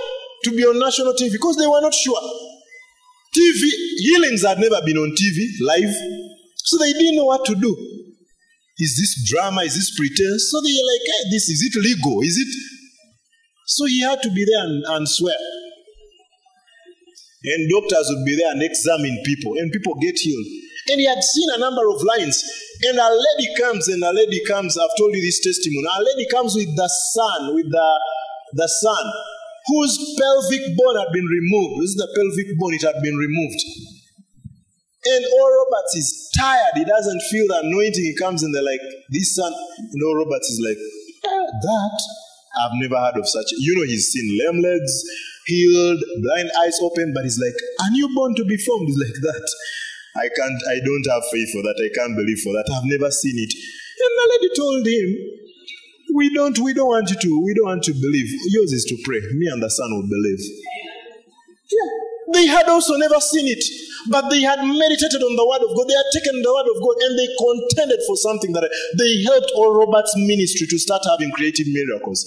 to be on national TV because they were not sure. TV, healings had never been on TV live, so they didn't know what to do. Is this drama? Is this pretense? So they're like, hey, this is it legal? Is it? So he had to be there and, and swear. And doctors would be there and examine people, and people get healed. And he had seen a number of lines. And a lady comes, and a lady comes, I've told you this testimony. A lady comes with the son, with the the son, whose pelvic bone had been removed. This is the pelvic bone, it had been removed. And Oral Roberts is tired. He doesn't feel the anointing. He comes in there like, this son. And Oral Roberts is like, "Ah, that? I've never heard of such. You know, he's seen lame legs, healed, blind eyes open, but he's like, a newborn to be formed is like that. I can't, I don't have faith for that. I can't believe for that. I've never seen it. And the lady told him, we don't, we don't want you to, we don't want to believe. Yours is to pray. Me and the son will believe. Yeah. They had also never seen it, but they had meditated on the word of God. They had taken the word of God and they contended for something that they helped Oral Robert's ministry to start having creative miracles.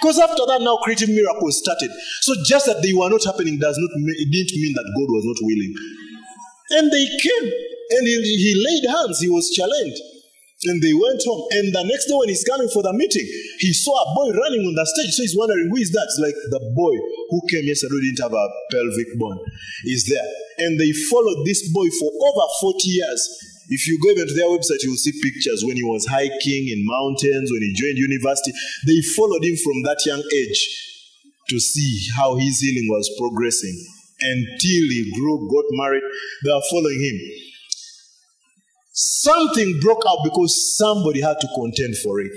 Because after that, now creative miracles started. So just that they were not happening does not it didn't mean that God was not willing. And they came and he, he laid hands. He was challenged. And they went home. And the next day, when he's coming for the meeting, he saw a boy running on the stage. So he's wondering, who is that? It's like the boy who came yesterday didn't have a pelvic bone is there. And they followed this boy for over 40 years. If you go even to their website, you'll see pictures when he was hiking in mountains, when he joined university. They followed him from that young age to see how his healing was progressing until he grew, got married. They are following him. Something broke out because somebody had to contend for it.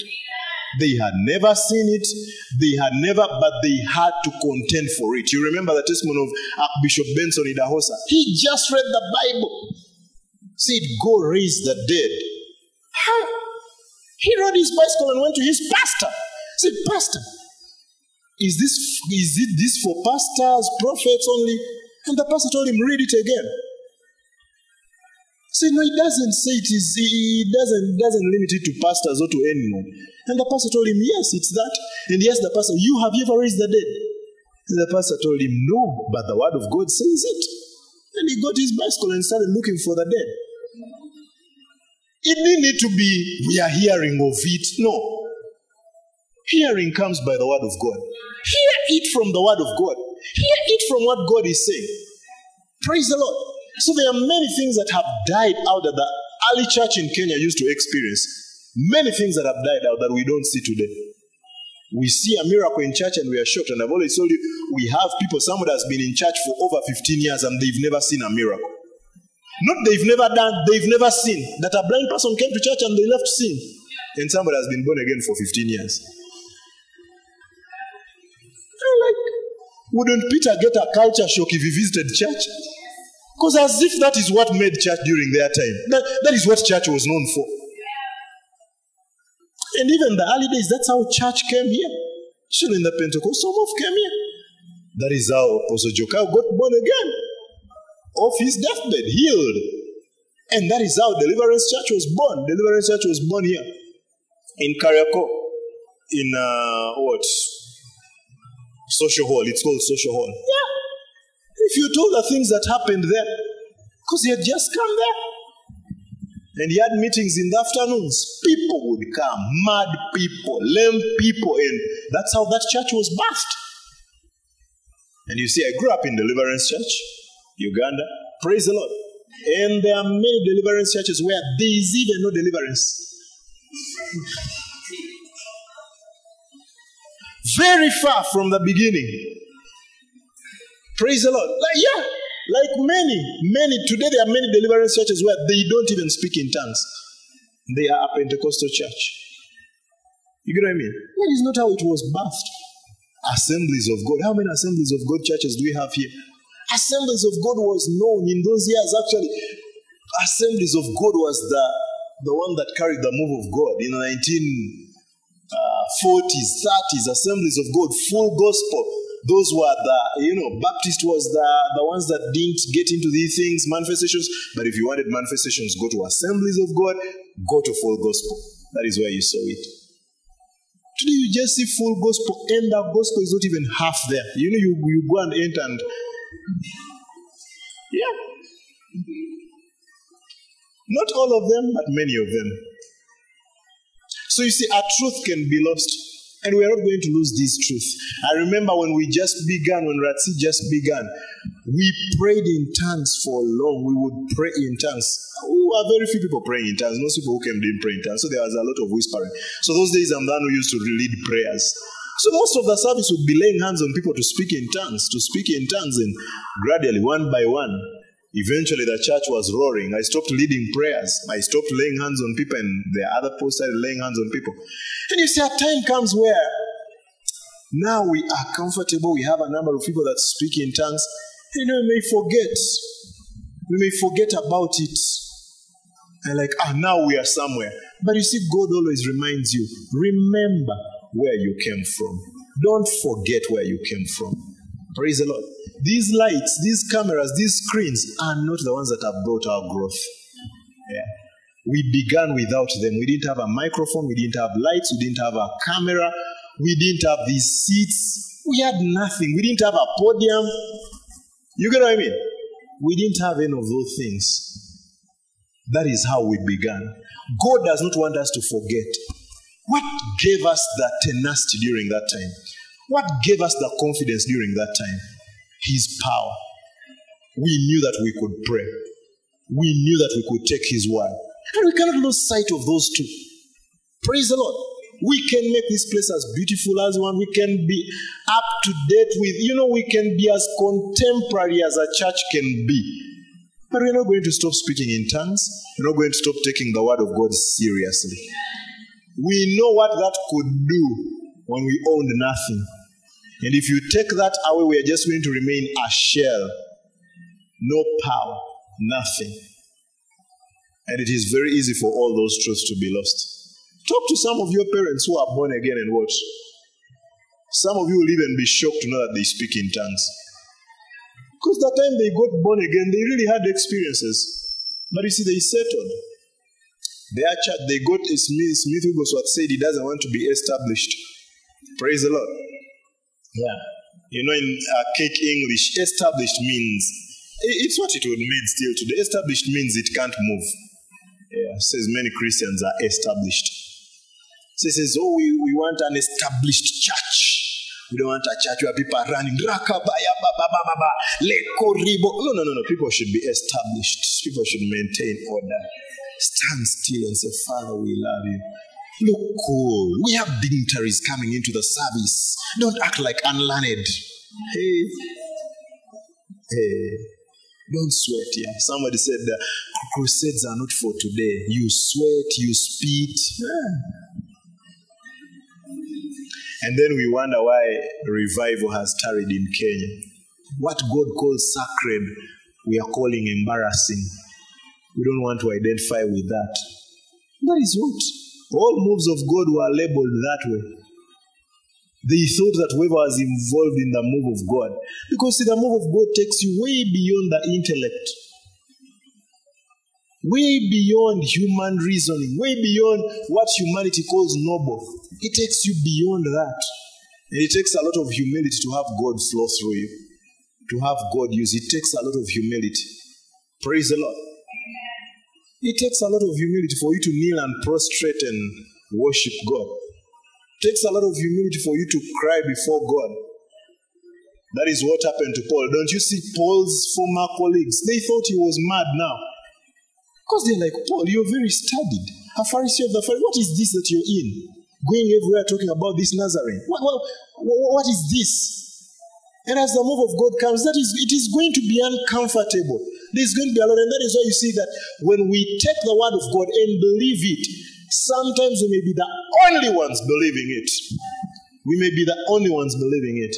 They had never seen it, they had never, but they had to contend for it. You remember the testimony of Bishop Benson Idahosa? He just read the Bible, said, Go raise the dead. How? He rode his bicycle and went to his pastor. Said, Pastor, is this is it this for pastors, prophets only? And the pastor told him, read it again. Say no, it doesn't say it is. It doesn't doesn't limit it to pastors or to anyone. And the pastor told him, yes, it's that. And he asked the pastor, you have you ever raised the dead? And the pastor told him, no, but the word of God says it. And he got his bicycle and started looking for the dead. It didn't need to be we are hearing of it. No. Hearing comes by the word of God. Hear it from the word of God. Hear it from what God is saying. Praise the Lord. So there are many things that have died out that the early church in Kenya used to experience. Many things that have died out that we don't see today. We see a miracle in church and we are shocked. And I've always told you, we have people, someone has been in church for over 15 years and they've never seen a miracle. Not they've never done, they've never seen that a blind person came to church and they left seeing. And somebody has been born again for 15 years. Like, wouldn't Peter get a culture shock if he visited church? Because as if that is what made church during their time. That, that is what church was known for. And even the early days, that's how church came here. Still in the Pentecostal move came here. That is how Apostle Joe Kayo got born again. Off his deathbed, healed. And that is how Deliverance Church was born. Deliverance Church was born here. In Kariokor. In uh, what? Social Hall. It's called Social Hall. Yeah. If you told the things that happened there, because he had just come there. And he had meetings in the afternoons. People would come, mad people, lame people, and that's how that church was birthed. And you see, I grew up in Deliverance Church, Uganda. Praise the Lord. And there are many deliverance churches where there is even no deliverance. Very far from the beginning. Praise the Lord. Like, yeah, like many, many. Today there are many deliverance churches where they don't even speak in tongues. They are a Pentecostal church. You get what I mean? That is not how it was birthed. Assemblies of God. How many assemblies of God churches do we have here? Assemblies of God was known in those years actually. Assemblies of God was the, the one that carried the move of God in the 1940s, uh, 30s. Assemblies of God, full gospel those were the you know baptist was the the ones that didn't get into these things manifestations. But if you wanted manifestations go to assemblies of god go to full gospel. That is where you saw it. Today you just see full gospel and the gospel is not even half there. You know you, you go and enter and yeah. Not all of them but many of them. So you see a truth can be lost and we are not going to lose this truth. I remember when we just began, when Ratsi just began, we prayed in tongues for long. We would pray in tongues. Ooh, very few people praying in tongues. Most people who came didn't pray in tongues. So there was a lot of whispering. So those days, I'm the one who used to lead prayers. So most of the service would be laying hands on people to speak in tongues, to speak in tongues, and gradually, one by one, eventually the church was roaring. I stopped leading prayers. I stopped laying hands on people, and the other people started laying hands on people. And you see, a time comes where now we are comfortable. We have a number of people that speak in tongues. You know, we may forget. We may forget about it. And like, ah, now we are somewhere. But you see, God always reminds you remember where you came from. Don't forget where you came from. Praise the Lord. These lights, these cameras, these screens are not the ones that have brought our growth. Yeah. We began without them. We didn't have a microphone, we didn't have lights, we didn't have a camera, we didn't have these seats. We had nothing. We didn't have a podium. You get what I mean? We didn't have any of those things. That is how we began. God does not want us to forget. What gave us the tenacity during that time? What gave us the confidence during that time? His power. We knew that we could pray. We knew that we could take His word. And we cannot lose sight of those two. Praise the Lord. We can make this place as beautiful as one. We can be up to date with, you know, we can be as contemporary as a church can be. But we're not going to stop speaking in tongues. We're not going to stop taking the word of God seriously. We know what that could do when we owned nothing. And if you take that away, we are just going to remain a shell. No power, nothing. And it is very easy for all those truths to be lost. Talk to some of your parents who are born again and watch. Some of you will even be shocked to know that they speak in tongues. Because the time they got born again, they really had experiences. But you see, they settled. Their church, they got a Smith, Smith Wigglesworth said he doesn't want to be established. Praise the Lord. Yeah. You know, in uh, cake English, established means, it's what it would mean still today. Established means it can't move. Yeah, says many Christians are established. So he says, oh, we, we want an established church. We don't want a church where people are running. No, no, no, no. People should be established. People should maintain order. Stand still and say, Father, we love you. Look cool. We have dignitaries coming into the service. Don't act like unlearned. Hey. Hey. Don't sweat, yeah. Somebody said that crusades are not for today. You sweat, you spit. Yeah. And then we wonder why revival has tarried in Kenya. What God calls sacred, we are calling embarrassing. We don't want to identify with that. That is what. All moves of God were labeled that way. They thought that whoever was involved in the move of God, because see, the move of God takes you way beyond the intellect, way beyond human reasoning, way beyond what humanity calls noble. It takes you beyond that. And it takes a lot of humility to have God flow through you, to have God use. It takes a lot of humility. Praise the Lord. It takes a lot of humility for you to kneel and prostrate and worship God. It takes a lot of humility for you to cry before God. That is what happened to Paul. Don't you see Paul's former colleagues? They thought he was mad now. Because they're like, Paul, you're very studied. A Pharisee of the Pharisee. What is this that you're in? Going everywhere talking about this Nazarene. What, what, what is this? And as the move of God comes, that is, it is going to be uncomfortable. There's going to be a lot, and that is why you see that when we take the word of God and believe it, sometimes we may be the only ones believing it. We may be the only ones believing it.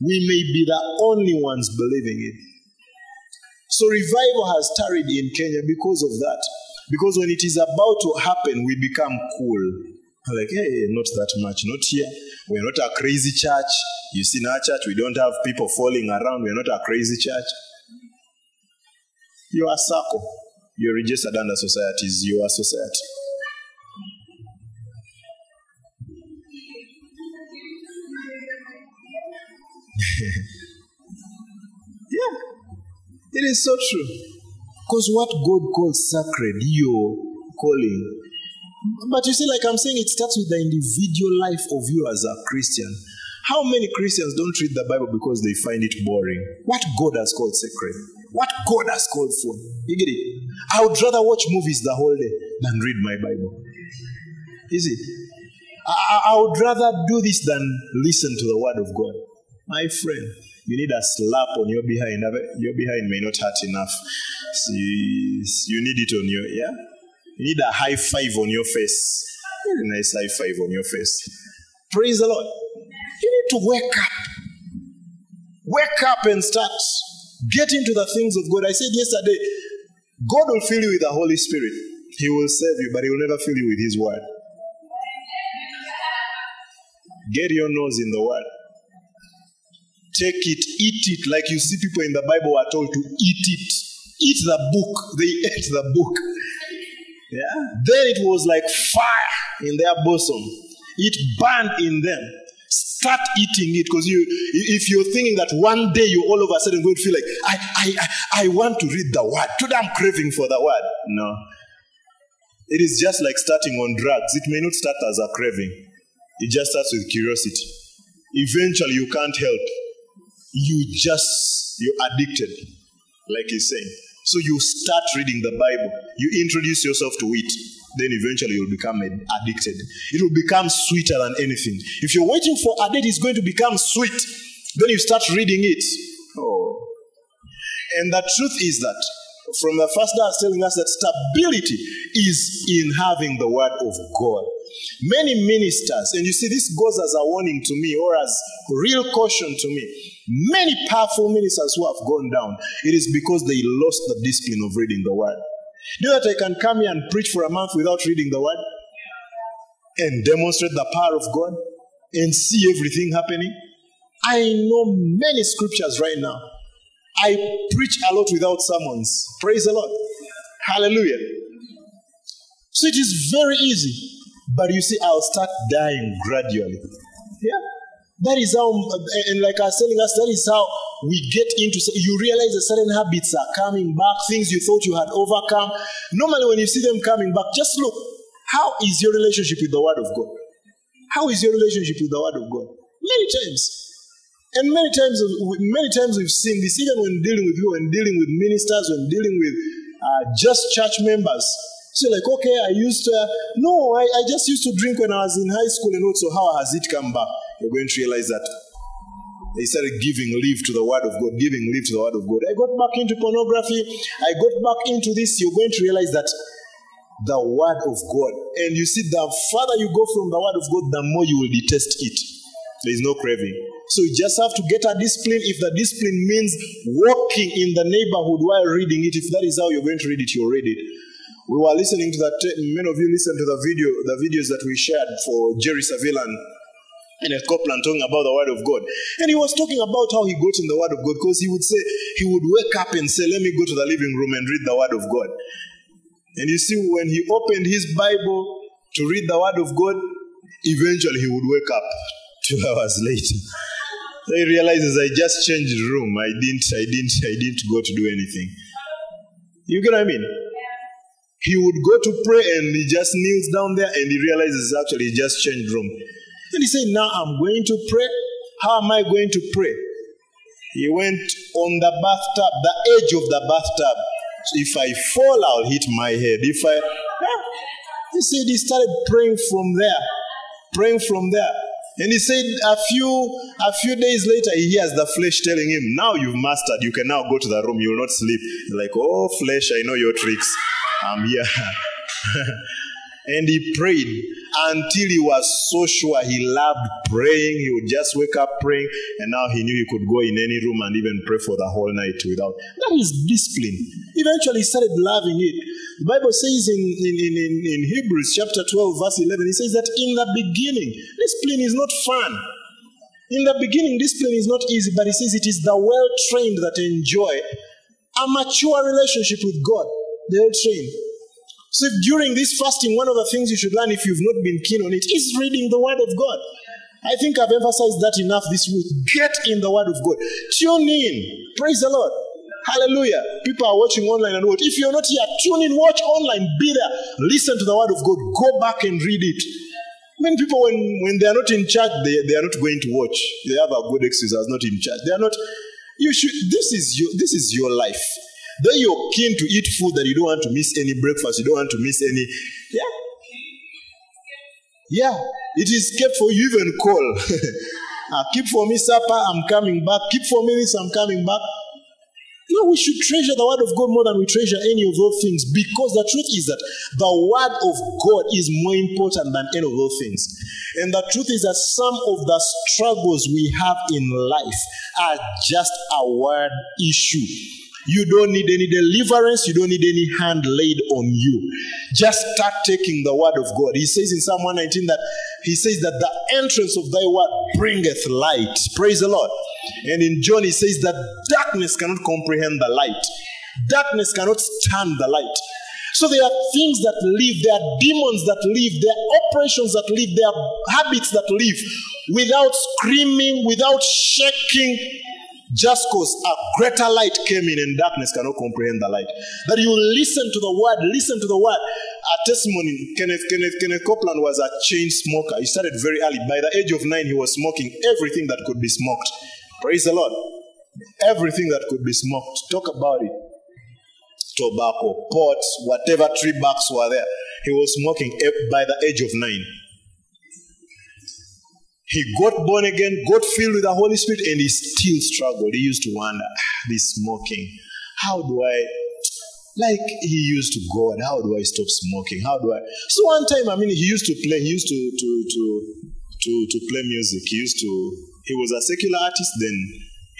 We may be the only ones believing it. So revival has tarried in Kenya because of that. Because when it is about to happen, we become cool. Like, hey, not that much, not here. We're not a crazy church. You see, in our church, we don't have people falling around. We're not a crazy church. You are circle. You're registered under societies. You are society. [LAUGHS] yeah, it is so true. Because what God calls sacred, you're calling. But you see, like I'm saying, it starts with the individual life of you as a Christian. How many Christians don't read the Bible because they find it boring? What God has called sacred, what God has called for. You get it? I would rather watch movies the whole day than read my Bible. Is it? I, I would rather do this than listen to the word of God. My friend, you need a slap on your behind. Your behind may not hurt enough. So you, you need it on your, yeah? You need a high five on your face. Very nice high five on your face. Praise the Lord. You need to wake up. Wake up and start. Get into the things of God. I said yesterday, God will fill you with the Holy Spirit. He will save you, but He will never fill you with His word. Get your nose in the word. Take it, eat it, like you see people in the Bible are told to eat it. Eat the book. They ate the book. Yeah. Then it was like fire in their bosom. It burned in them. Start eating it because you, if you're thinking that one day you all of a sudden going to feel like I, I, I, I want to read the word. Today I'm craving for the word. No. It is just like starting on drugs. It may not start as a craving. It just starts with curiosity. Eventually, you can't help. You just, you're addicted, like he's saying. So you start reading the Bible. You introduce yourself to it. Then eventually you'll become addicted. It will become sweeter than anything. If you're waiting for a date, it's going to become sweet. Then you start reading it. Oh. And the truth is that from the first day, telling us that stability is in having the word of God. Many ministers, and you see, this goes as a warning to me or as real caution to me. Many powerful ministers who have gone down, it is because they lost the discipline of reading the word. Do you know that I can come here and preach for a month without reading the word? And demonstrate the power of God and see everything happening? I know many scriptures right now. I preach a lot without sermons. Praise the Lord. Hallelujah. So it is very easy. But you see, I'll start dying gradually. Yeah. That is how, and like I was telling us, that is how we get into, you realize that certain habits are coming back, things you thought you had overcome. Normally, when you see them coming back, just look, how is your relationship with the Word of God? How is your relationship with the Word of God? Many times. And many times, many times we've seen this, even when dealing with you, when dealing with ministers, when dealing with uh, just church members. So like, okay, I used to, no, I, I just used to drink when I was in high school and also how has it come back? You're going to realize that they started giving leave to the word of God, giving leave to the word of God. I got back into pornography. I got back into this. You're going to realize that the word of God. And you see, the further you go from the word of God, the more you will detest it. There is no craving. So you just have to get a discipline. If the discipline means walking in the neighborhood while reading it, if that is how you're going to read it, you'll read it. We were listening to that. Eh, many of you listened to the video, the videos that we shared for Jerry Savelle and a Copeland talking about the word of God. And he was talking about how he got in the word of God because he would say, he would wake up and say, Let me go to the living room and read the word of God. And you see, when he opened his Bible to read the word of God, eventually he would wake up [LAUGHS] two hours later. So he realizes I just changed room. I didn't, I didn't, I didn't go to do anything. You get what I mean? He would go to pray and he just kneels down there and he realizes actually he just changed room. And he said, Now I'm going to pray. How am I going to pray? He went on the bathtub, the edge of the bathtub. If I fall, I'll hit my head. If I. He said he started praying from there. Praying from there. And he said a few a few days later he hears the flesh telling him, Now you've mastered, you can now go to the room, you will not sleep. He's like, Oh flesh, I know your tricks. I'm here. [LAUGHS] and he prayed until he was so sure he loved praying. He would just wake up praying, and now he knew he could go in any room and even pray for the whole night without. That is discipline. Eventually, he started loving it. The Bible says in, in, in, in Hebrews chapter 12, verse 11, it says that in the beginning, discipline is not fun. In the beginning, discipline is not easy, but he says it is the well trained that enjoy a mature relationship with God. The well trained. So during this fasting, one of the things you should learn if you've not been keen on it is reading the Word of God. I think I've emphasized that enough this week. Get in the Word of God. Tune in. Praise the Lord. Hallelujah. People are watching online and watch. If you're not here, tune in, watch online, be there. Listen to the Word of God. Go back and read it. Many people, when, when they are not in church, they, they are not going to watch. They have a good excuse as not in church. They are not. You should. This is your. This is your life. Though you're keen to eat food that you don't want to miss any breakfast, you don't want to miss any. Yeah. Yeah, it is kept for you even call. uh, [LAUGHS] keep for me supper, I'm coming back. Keep for me this, I'm coming back. No, we should treasure the word of God more than we treasure any of those things because the truth is that the word of God is more important than any of those things. And the truth is that some of the struggles we have in life are just a word issue. You don't need any deliverance. You don't need any hand laid on you. Just start taking the word of God. He says in Psalm 119 that he says that the entrance of thy word bringeth light. Praise the Lord. And in John, he says that darkness cannot comprehend the light. Darkness cannot stand the light. So there are things that live, there are demons that live, there are operations that live, there are habits that live without screaming, without shaking, just because a greater light came in and darkness cannot comprehend the light. That you listen to the word, listen to the word. A testimony, Kenneth, Kenneth, Kenneth Copeland was a chain smoker. He started very early. By the age of nine, he was smoking everything that could be smoked. Praise the Lord. Everything that could be smoked. Talk about it. Tobacco, pots, whatever tree barks were there. He was smoking eh, by the age of nine. He got born again, got filled with the Holy Spirit, and he still struggled. He used to wonder, ah, this smoking, how do I, like he used to God, how do I stop smoking? How do I? So one time, I mean, he used to play, he used to to to to, to play music. He used to, he was a secular artist, then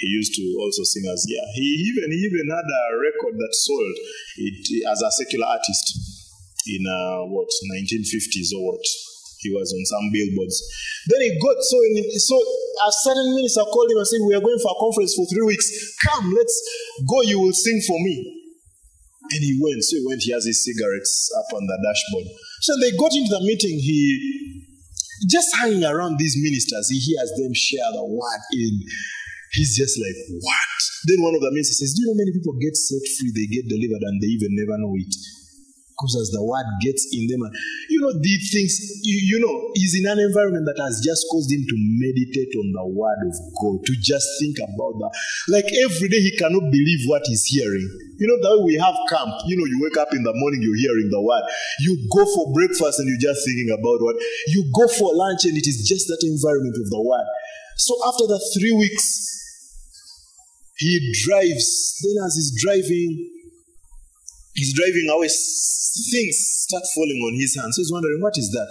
he used to also sing as yeah. He even he even had a record that sold it as a secular artist in uh, what 1950s or what he was on some billboards. Then he got so in, so a certain minister called him and said, "We are going for a conference for three weeks. Come, let's go. You will sing for me." And he went. So he went. He has his cigarettes up on the dashboard. So they got into the meeting. He just hanging around these ministers. He hears them share the word in. He's just like, what? Then one of the ministers says, Do you know many people get set free, they get delivered, and they even never know it? Because as the word gets in them, uh, you know, these things, you, you know, he's in an environment that has just caused him to meditate on the word of God, to just think about that. Like every day, he cannot believe what he's hearing. You know, that way we have camp. You know, you wake up in the morning, you're hearing the word. You go for breakfast and you're just thinking about what. You go for lunch and it is just that environment of the word. So after the three weeks, he drives. Then as he's driving, he's driving away things start falling on his hands. So he's wondering, what is that?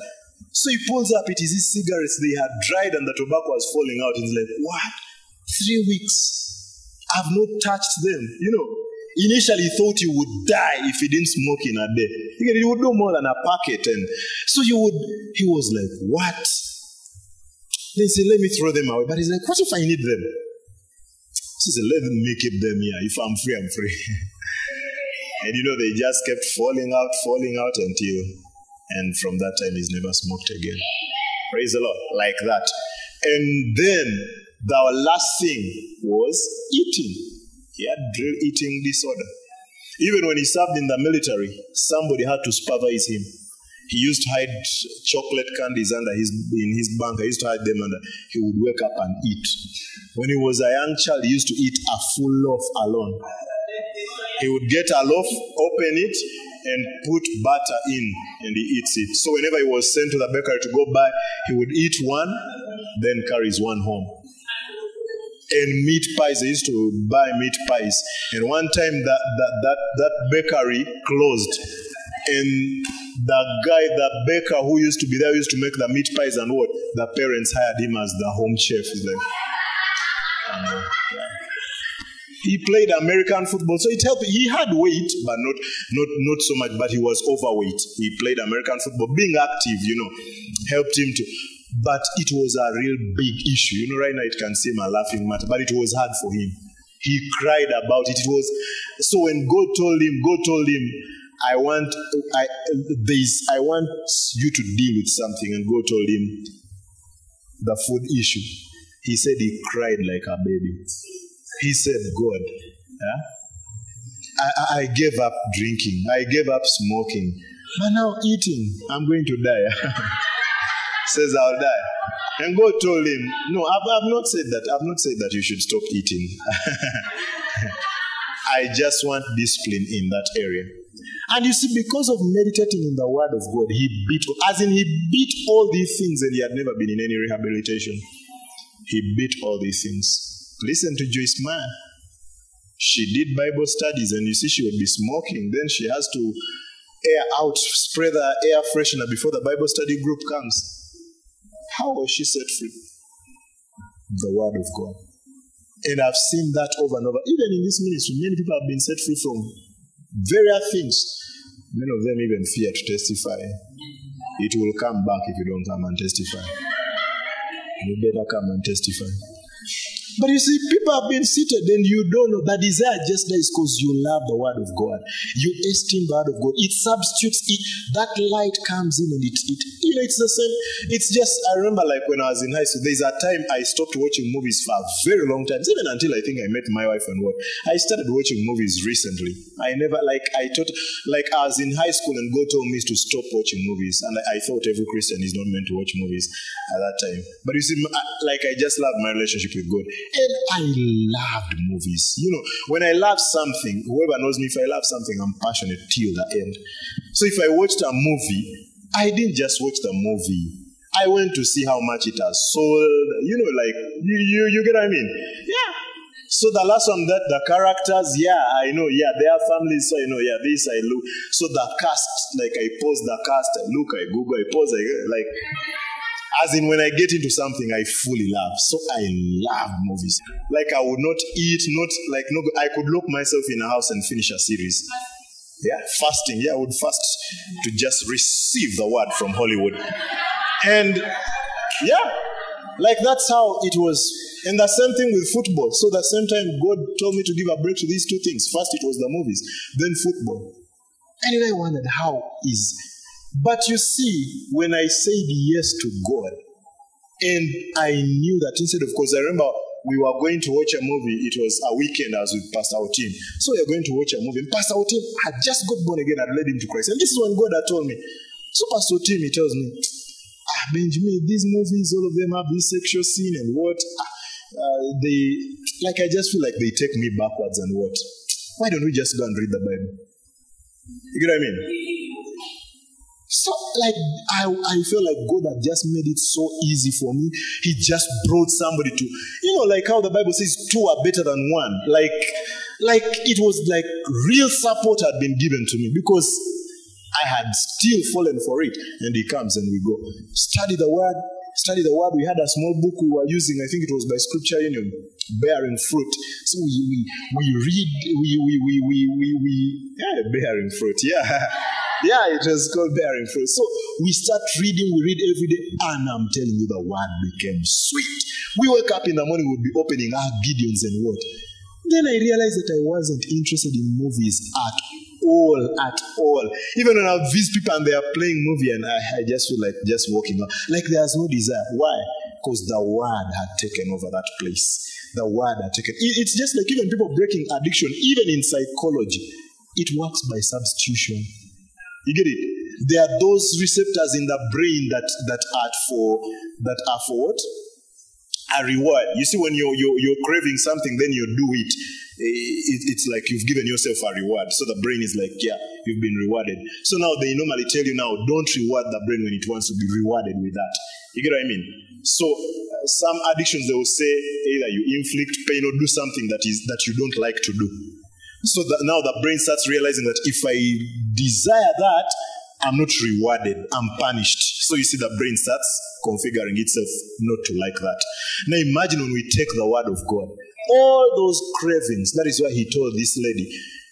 So he pulls up, it is his cigarettes. They had dried and the tobacco was falling out. He's like, what? Three weeks. I've not touched them. You know, initially he thought he would die if he didn't smoke in a day. He would do more than a packet. And so he would, he was like, what? They said, let me throw them away. But he's like, what if I need them? He said, let me keep them here. If I'm free, I'm free. [LAUGHS] And you know, they just kept falling out, falling out until, and from that time, he's never smoked again. Praise the Lord, like that. And then the last thing was eating. He had eating disorder. Even when he served in the military, somebody had to supervise him. He used to hide chocolate candies under his in his bunker. He used to hide them under. He would wake up and eat. When he was a young child, he used to eat a full loaf alone. He would get a loaf, open it, and put butter in, and he eats it. So whenever he was sent to the bakery to go buy, he would eat one, then carries one home. And meat pies, they used to buy meat pies. And one time that that that, that bakery closed. And the guy, the baker who used to be there, used to make the meat pies and what? The parents hired him as the home chef. Like, he played American football, so it helped. He had weight, but not not not so much. But he was overweight. He played American football. Being active, you know, helped him to. But it was a real big issue. You know, right now it can seem a laughing matter, but it was hard for him. He cried about it. It was so when God told him, God told him, I want I this I want you to deal with something, and God told him the food issue. He said he cried like a baby. He said, God, yeah? I, I gave up drinking, I gave up smoking, but now eating, I'm going to die. [LAUGHS] Says, I'll die. And God told him, No, I've, I've not said that. I've not said that you should stop eating. [LAUGHS] I just want discipline in that area. And you see, because of meditating in the Word of God, he beat, as in he beat all these things, and he had never been in any rehabilitation. He beat all these things. Listen to Joyce Meyer. She did Bible studies, and you see, she would be smoking. Then she has to air out, spray the air freshener before the Bible study group comes. How was she set free? The Word of God. And I've seen that over and over. Even in this ministry, many people have been set free from various things. Many of them even fear to testify. It will come back if you don't come and testify. You better come and testify. But you see, people have been seated and you don't know. That desire just dies because you love the word of God. You esteem the word of God. It substitutes it. That light comes in and it, it you know, it's the same. It's just, I remember like when I was in high school, there's a time I stopped watching movies for a very long time, even until I think I met my wife and what. I started watching movies recently. I never, like, I thought, like, I was in high school and God told me to stop watching movies. And I, I thought every Christian is not meant to watch movies at that time. But you see, like, I just love my relationship with God. And I loved movies. You know, when I love something, whoever knows me, if I love something, I'm passionate till the end. So if I watched a movie, I didn't just watch the movie. I went to see how much it has sold. You know, like you you, you get what I mean? Yeah. So the last one that the characters, yeah, I know, yeah, they are families, so I know, yeah, this I look. So the cast, like I pause the cast, I look, I Google, I pause, I like as in when I get into something I fully love. So I love movies. Like I would not eat, not like no I could lock myself in a house and finish a series. Yeah, fasting. Yeah, I would fast to just receive the word from Hollywood. And yeah, like that's how it was. And the same thing with football. So the same time God told me to give a break to these two things. First it was the movies, then football. And then I wondered how is but you see, when I said yes to God, and I knew that instead of, because I remember we were going to watch a movie, it was a weekend, as was with Pastor Otim. So we are going to watch a movie, and Pastor Otim had just got born again and led him to Christ. And this is when God had told me. So Pastor Otim, he tells me, ah, Benjamin, these movies, all of them have this sexual scene and what? Uh, they, like, I just feel like they take me backwards and what? Why don't we just go and read the Bible? You get what I mean? So, like, I, I feel like God had just made it so easy for me. He just brought somebody to, you know, like how the Bible says two are better than one. Like, like it was like real support had been given to me because I had still fallen for it. And he comes and we go. Study the word, study the word. We had a small book we were using, I think it was by Scripture Union, bearing fruit. So we we, we read, we we we we we, we yeah, bearing fruit, yeah. [LAUGHS] Yeah, it was called bearing fruit. So we start reading, we read every day, and I'm telling you, the word became sweet. We wake up in the morning, we'd be opening our Gideons and what. Then I realized that I wasn't interested in movies at all, at all. Even when I visit people and they are playing movie, and I, I just feel like just walking out. Like there's no desire. Why? Because the word had taken over that place. The word had taken. It's just like even people breaking addiction, even in psychology, it works by substitution. You get it? There are those receptors in the brain that that are for that are for what? A reward. You see, when you're you're, you're craving something, then you do it. it. It's like you've given yourself a reward. So the brain is like, yeah, you've been rewarded. So now they normally tell you now, don't reward the brain when it wants to be rewarded with that. You get what I mean? So uh, some addictions they will say either you inflict pain or do something that is that you don't like to do. So that now the brain starts realizing that if I desire that, I'm not rewarded, I'm punished. So you see, the brain starts configuring itself not to like that. Now imagine when we take the word of God, all those cravings, that is why he told this lady,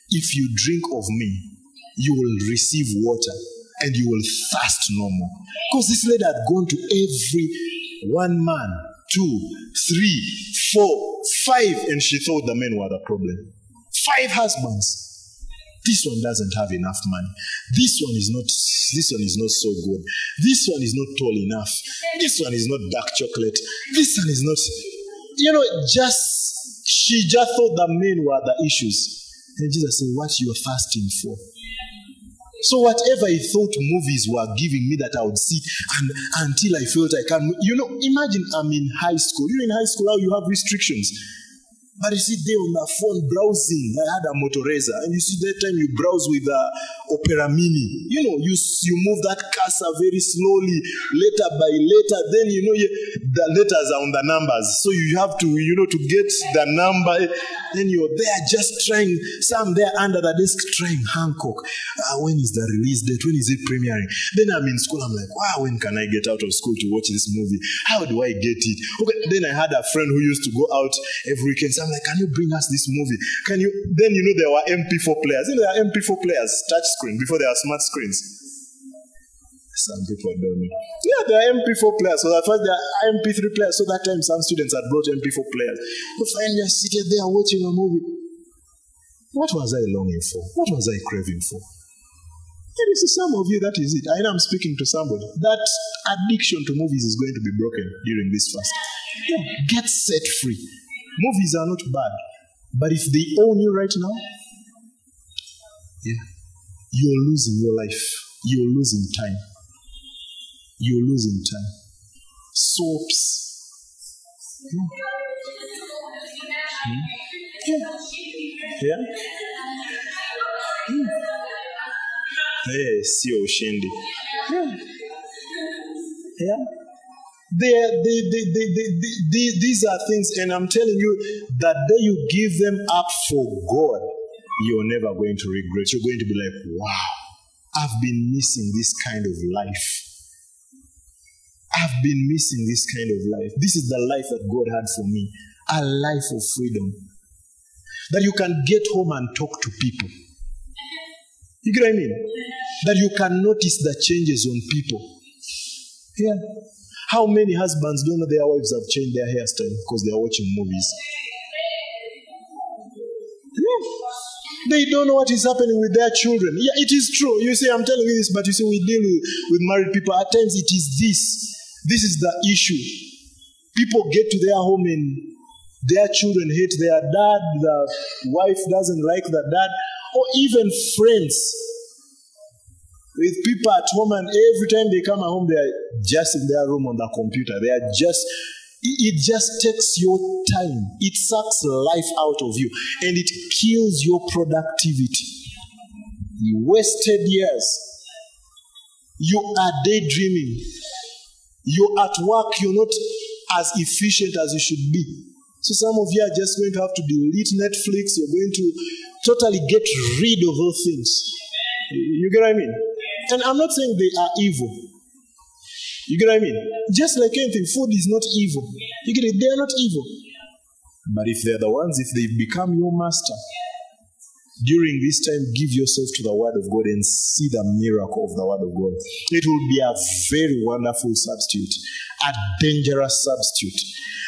if you drink of me, you will receive water and you will thirst no more. Because this lady had gone to every one man, two, three, four, five, and she thought the men were the problem. Five husbands. This one doesn't have enough money. This one is not this one is not so good. This one is not tall enough. This one is not dark chocolate. This one is not you know, just she just thought the men were the issues. And Jesus said, What you are fasting for? So whatever he thought movies were giving me that I would see and until I felt I can you know, imagine I'm in high school. You're in high school how you have restrictions. But you see, they on the phone browsing. I had a Motoreza, and you see that time you browse with uh, Opera Mini. You know, you you move that cursor very slowly, letter by letter. Then you know you, the letters are on the numbers, so you have to you know to get the number. Then you're there just trying. Some there under the desk trying Hancock. Uh, when is the release date? When is it premiering? Then I'm in school. I'm like, wow, when can I get out of school to watch this movie? How do I get it? Okay. Then I had a friend who used to go out every weekend. I'm like, can you bring us this movie? Can you? Then you know there were MP4 players. You know there are MP4 players, touch screen before there are smart screens. Some people don't know. Yeah, there are MP4 players. So at first there are MP3 players. So that time some students had brought MP4 players. You find you're seated there watching a movie. What was I longing for? What was I craving for? You see, some of you, that is it. I know I'm speaking to somebody. That addiction to movies is going to be broken during this fast. Yeah, get set free. Movies are not bad. But if they own you right now, yeah, you're losing your life. You're losing time. You're losing time. Soaps. Yeah. Yeah. Yeah. Hmm. Eh, sio ushindi. Yeah. Yeah. They, they, they, they, they, they, these are things, and I'm telling you, that day you give them up for God, you're never going to regret. You're going to be like, wow, I've been missing this kind of life. I've been missing this kind of life. This is the life that God had for me a life of freedom. That you can get home and talk to people. You get what I mean? That you can notice the changes on people. Yeah. How many husbands don't know their wives have changed their hairstyle because they are watching movies? Yeah. They don't know what is happening with their children. Yeah, it is true. You say, I'm telling you this, but you say, we deal with, with married people. At times, it is this. This is the issue. People get to their home and their children hate their dad, the wife doesn't like the dad, or even friends with people at home, and every time they come home, they are just in their room on the computer. They are just, it just takes your time. It sucks life out of you, and it kills your productivity. You wasted years. You are daydreaming. You're at work, you're not as efficient as you should be. So some of you are just going to have to delete Netflix. You're going to totally get rid of those things. You get what I mean? And I'm not saying they are evil. You get what I mean? Just like anything, food is not evil. You get it? They are not evil. But if they're the ones, if they become your master, during this time, give yourself to the Word of God and see the miracle of the Word of God. It will be a very wonderful substitute, a dangerous substitute.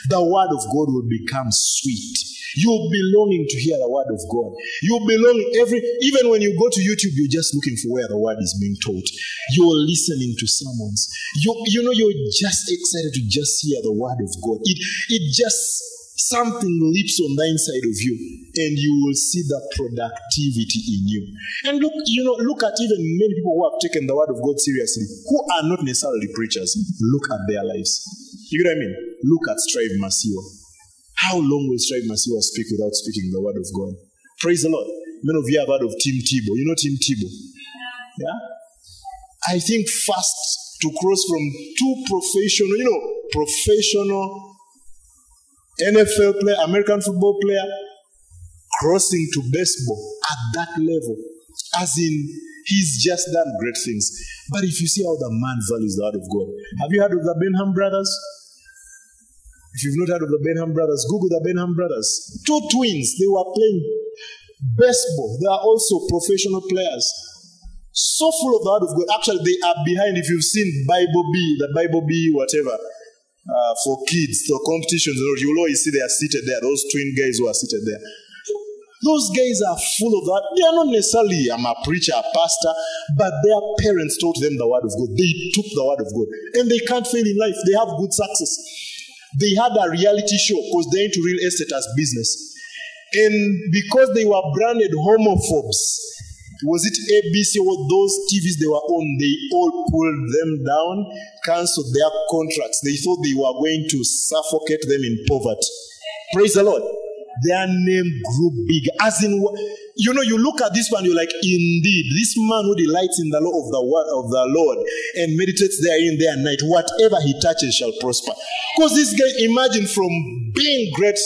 The Word of God will become sweet. You'll be longing to hear the Word of God. You'll be every, even when you go to YouTube, you're just looking for where the Word is being taught. You're listening to sermons. You, you know, you're just excited to just hear the Word of God. It, it just something leaps on the inside of you and you will see the productivity in you and look you know look at even many people who have taken the word of god seriously who are not necessarily preachers look at their lives you get what i mean look at strive masiyiwa how long will strive masiyiwa speak without speaking the word of god praise the lord many of you have heard of tim tebow you know tim tebow yeah i think fast to cross from two professional you know professional NFL player, American football player, crossing to baseball at that level. As in, he's just done great things. But if you see how the man values the word of God, have you heard of the Benham brothers? If you've not heard of the Benham brothers, Google the Benham brothers. Two twins, they were playing baseball. They are also professional players. So full of the word of God. Actually, they are behind. If you've seen Bible Bee, the Bible Bee, whatever, uh, for kids, for competitions, you'll always see they are seated there, those twin guys who are seated there. Those guys are full of that. They are not necessarily, I'm a preacher, a pastor, but their parents taught them the word of God. They took the word of God. And they can't fail in life. They have good success. They had a reality show because they're into real estate as business. And because they were branded homophobes, was it ABC or those TVs they were on? They all pulled them down, cancelled their contracts. They thought they were going to suffocate them in poverty. Praise the Lord. Their name grew big. As in, you know, you look at this one, you're like, indeed, this man who delights in the law of the word of the Lord and meditates therein day and night, whatever he touches shall prosper. Because this guy, imagine from being great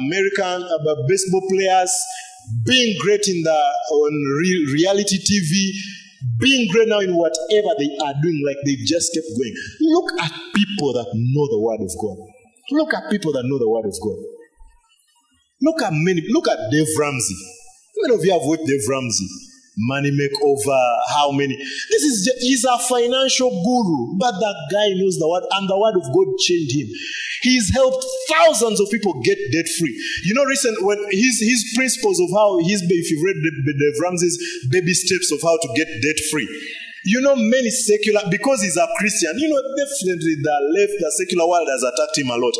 American uh, baseball players, being great in the on re- reality TV, being great now in whatever they are doing, like they just kept going. Look at people that know the word of God. Look at people that know the word of God. Look at many. Look at Dave Ramsey. How many of you have worked Dave Ramsey? Money makeover. How many? This is just, he's a financial guru, but that guy knows the word, and the word of God changed him. He's helped thousands of people get debt free. You know, recent when his his principles of how he's if you've read Dave Ramsey's baby steps of how to get debt free. You know, many secular because he's a Christian. You know, definitely the left, the secular world has attacked him a lot.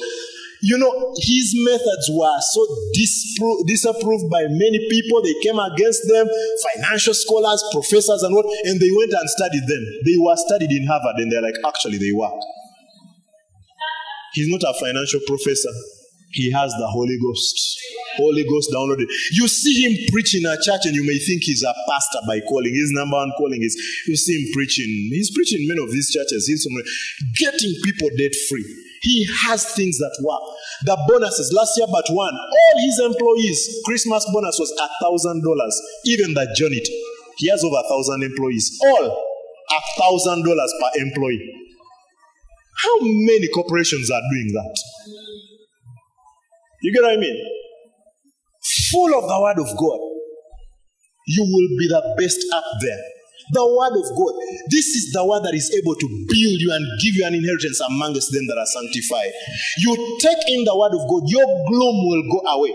You know, his methods were so dispro- disapproved by many people. They came against them, financial scholars, professors, and what, and they went and studied them. They were studied in Harvard, and they're like, actually, they work. He's not a financial professor. He has the Holy Ghost. Holy Ghost downloaded. You see him preach in a church and you may think he's a pastor by calling. His number one calling is you see him preaching. He's preaching in many of these churches. He's getting people debt free. He has things that work. The bonuses last year, but one, all his employees, Christmas bonus was a thousand dollars. Even the janitor, he has over a thousand employees. All a thousand dollars per employee. How many corporations are doing that? You get what I mean? Full of the word of God. You will be the best up there. The word of God. This is the word that is able to build you and give you an inheritance amongst them that are sanctified. You take in the word of God, your gloom will go away.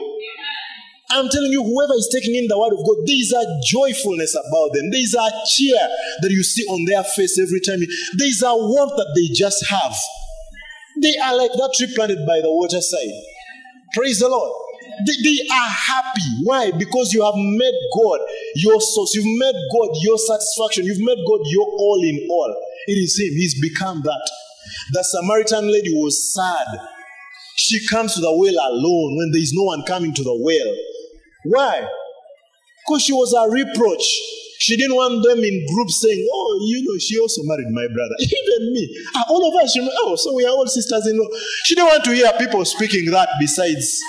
I'm telling you, whoever is taking in the word of God, there is a joyfulness about them. There is a cheer that you see on their face every time. There is a warmth that they just have. They are like that tree planted by the waterside. Praise the Lord. They, are happy. Why? Because you have made God your source. You've made God your satisfaction. You've made God your all in all. It is Him. He's become that. The Samaritan lady was sad. She comes to the well alone when there is no one coming to the well. Why? Because she was a reproach. She didn't want them in groups saying, Oh, you know, she also married my brother. [LAUGHS] Even me. Ah, all of us, oh, so we are all sisters in law. She didn't want to hear people speaking that besides.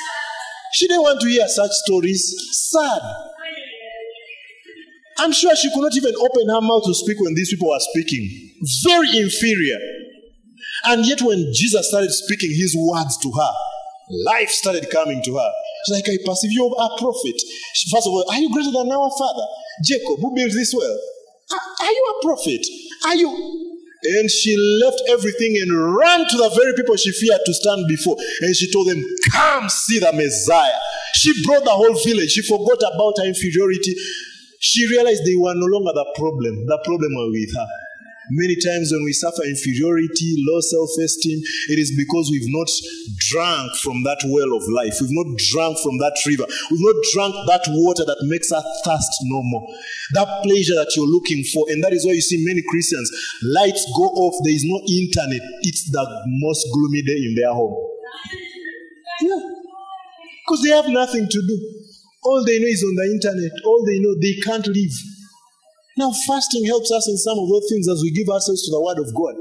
She didn't want to hear such stories. Sad. I'm sure she could not even open her mouth to speak when these people were speaking. Very inferior. And yet, when Jesus started speaking his words to her, life started coming to her. She's like, I perceive you are a prophet. First of all, are you greater than our father? Jacob, who built this well? Are you a prophet? Are you? And she left everything and ran to the very people she feared to stand before. And she told them, Come see the Messiah. She brought the whole village. She forgot about her inferiority. She realized they were no longer the problem. The problem was with her. Many times when we suffer inferiority, low self esteem, it is because we've not drunk from that well of life. We've not drunk from that river. We've not drunk that water that makes us thirst no more. That pleasure that you're looking for. And that is why you see many Christians, lights go off, there is no internet. It's the most gloomy day in their home. Yeah. Because they have nothing to do. All they know is on the internet. All they know, they can't live. Now, fasting helps us in some of those things as we give ourselves to the Word of God.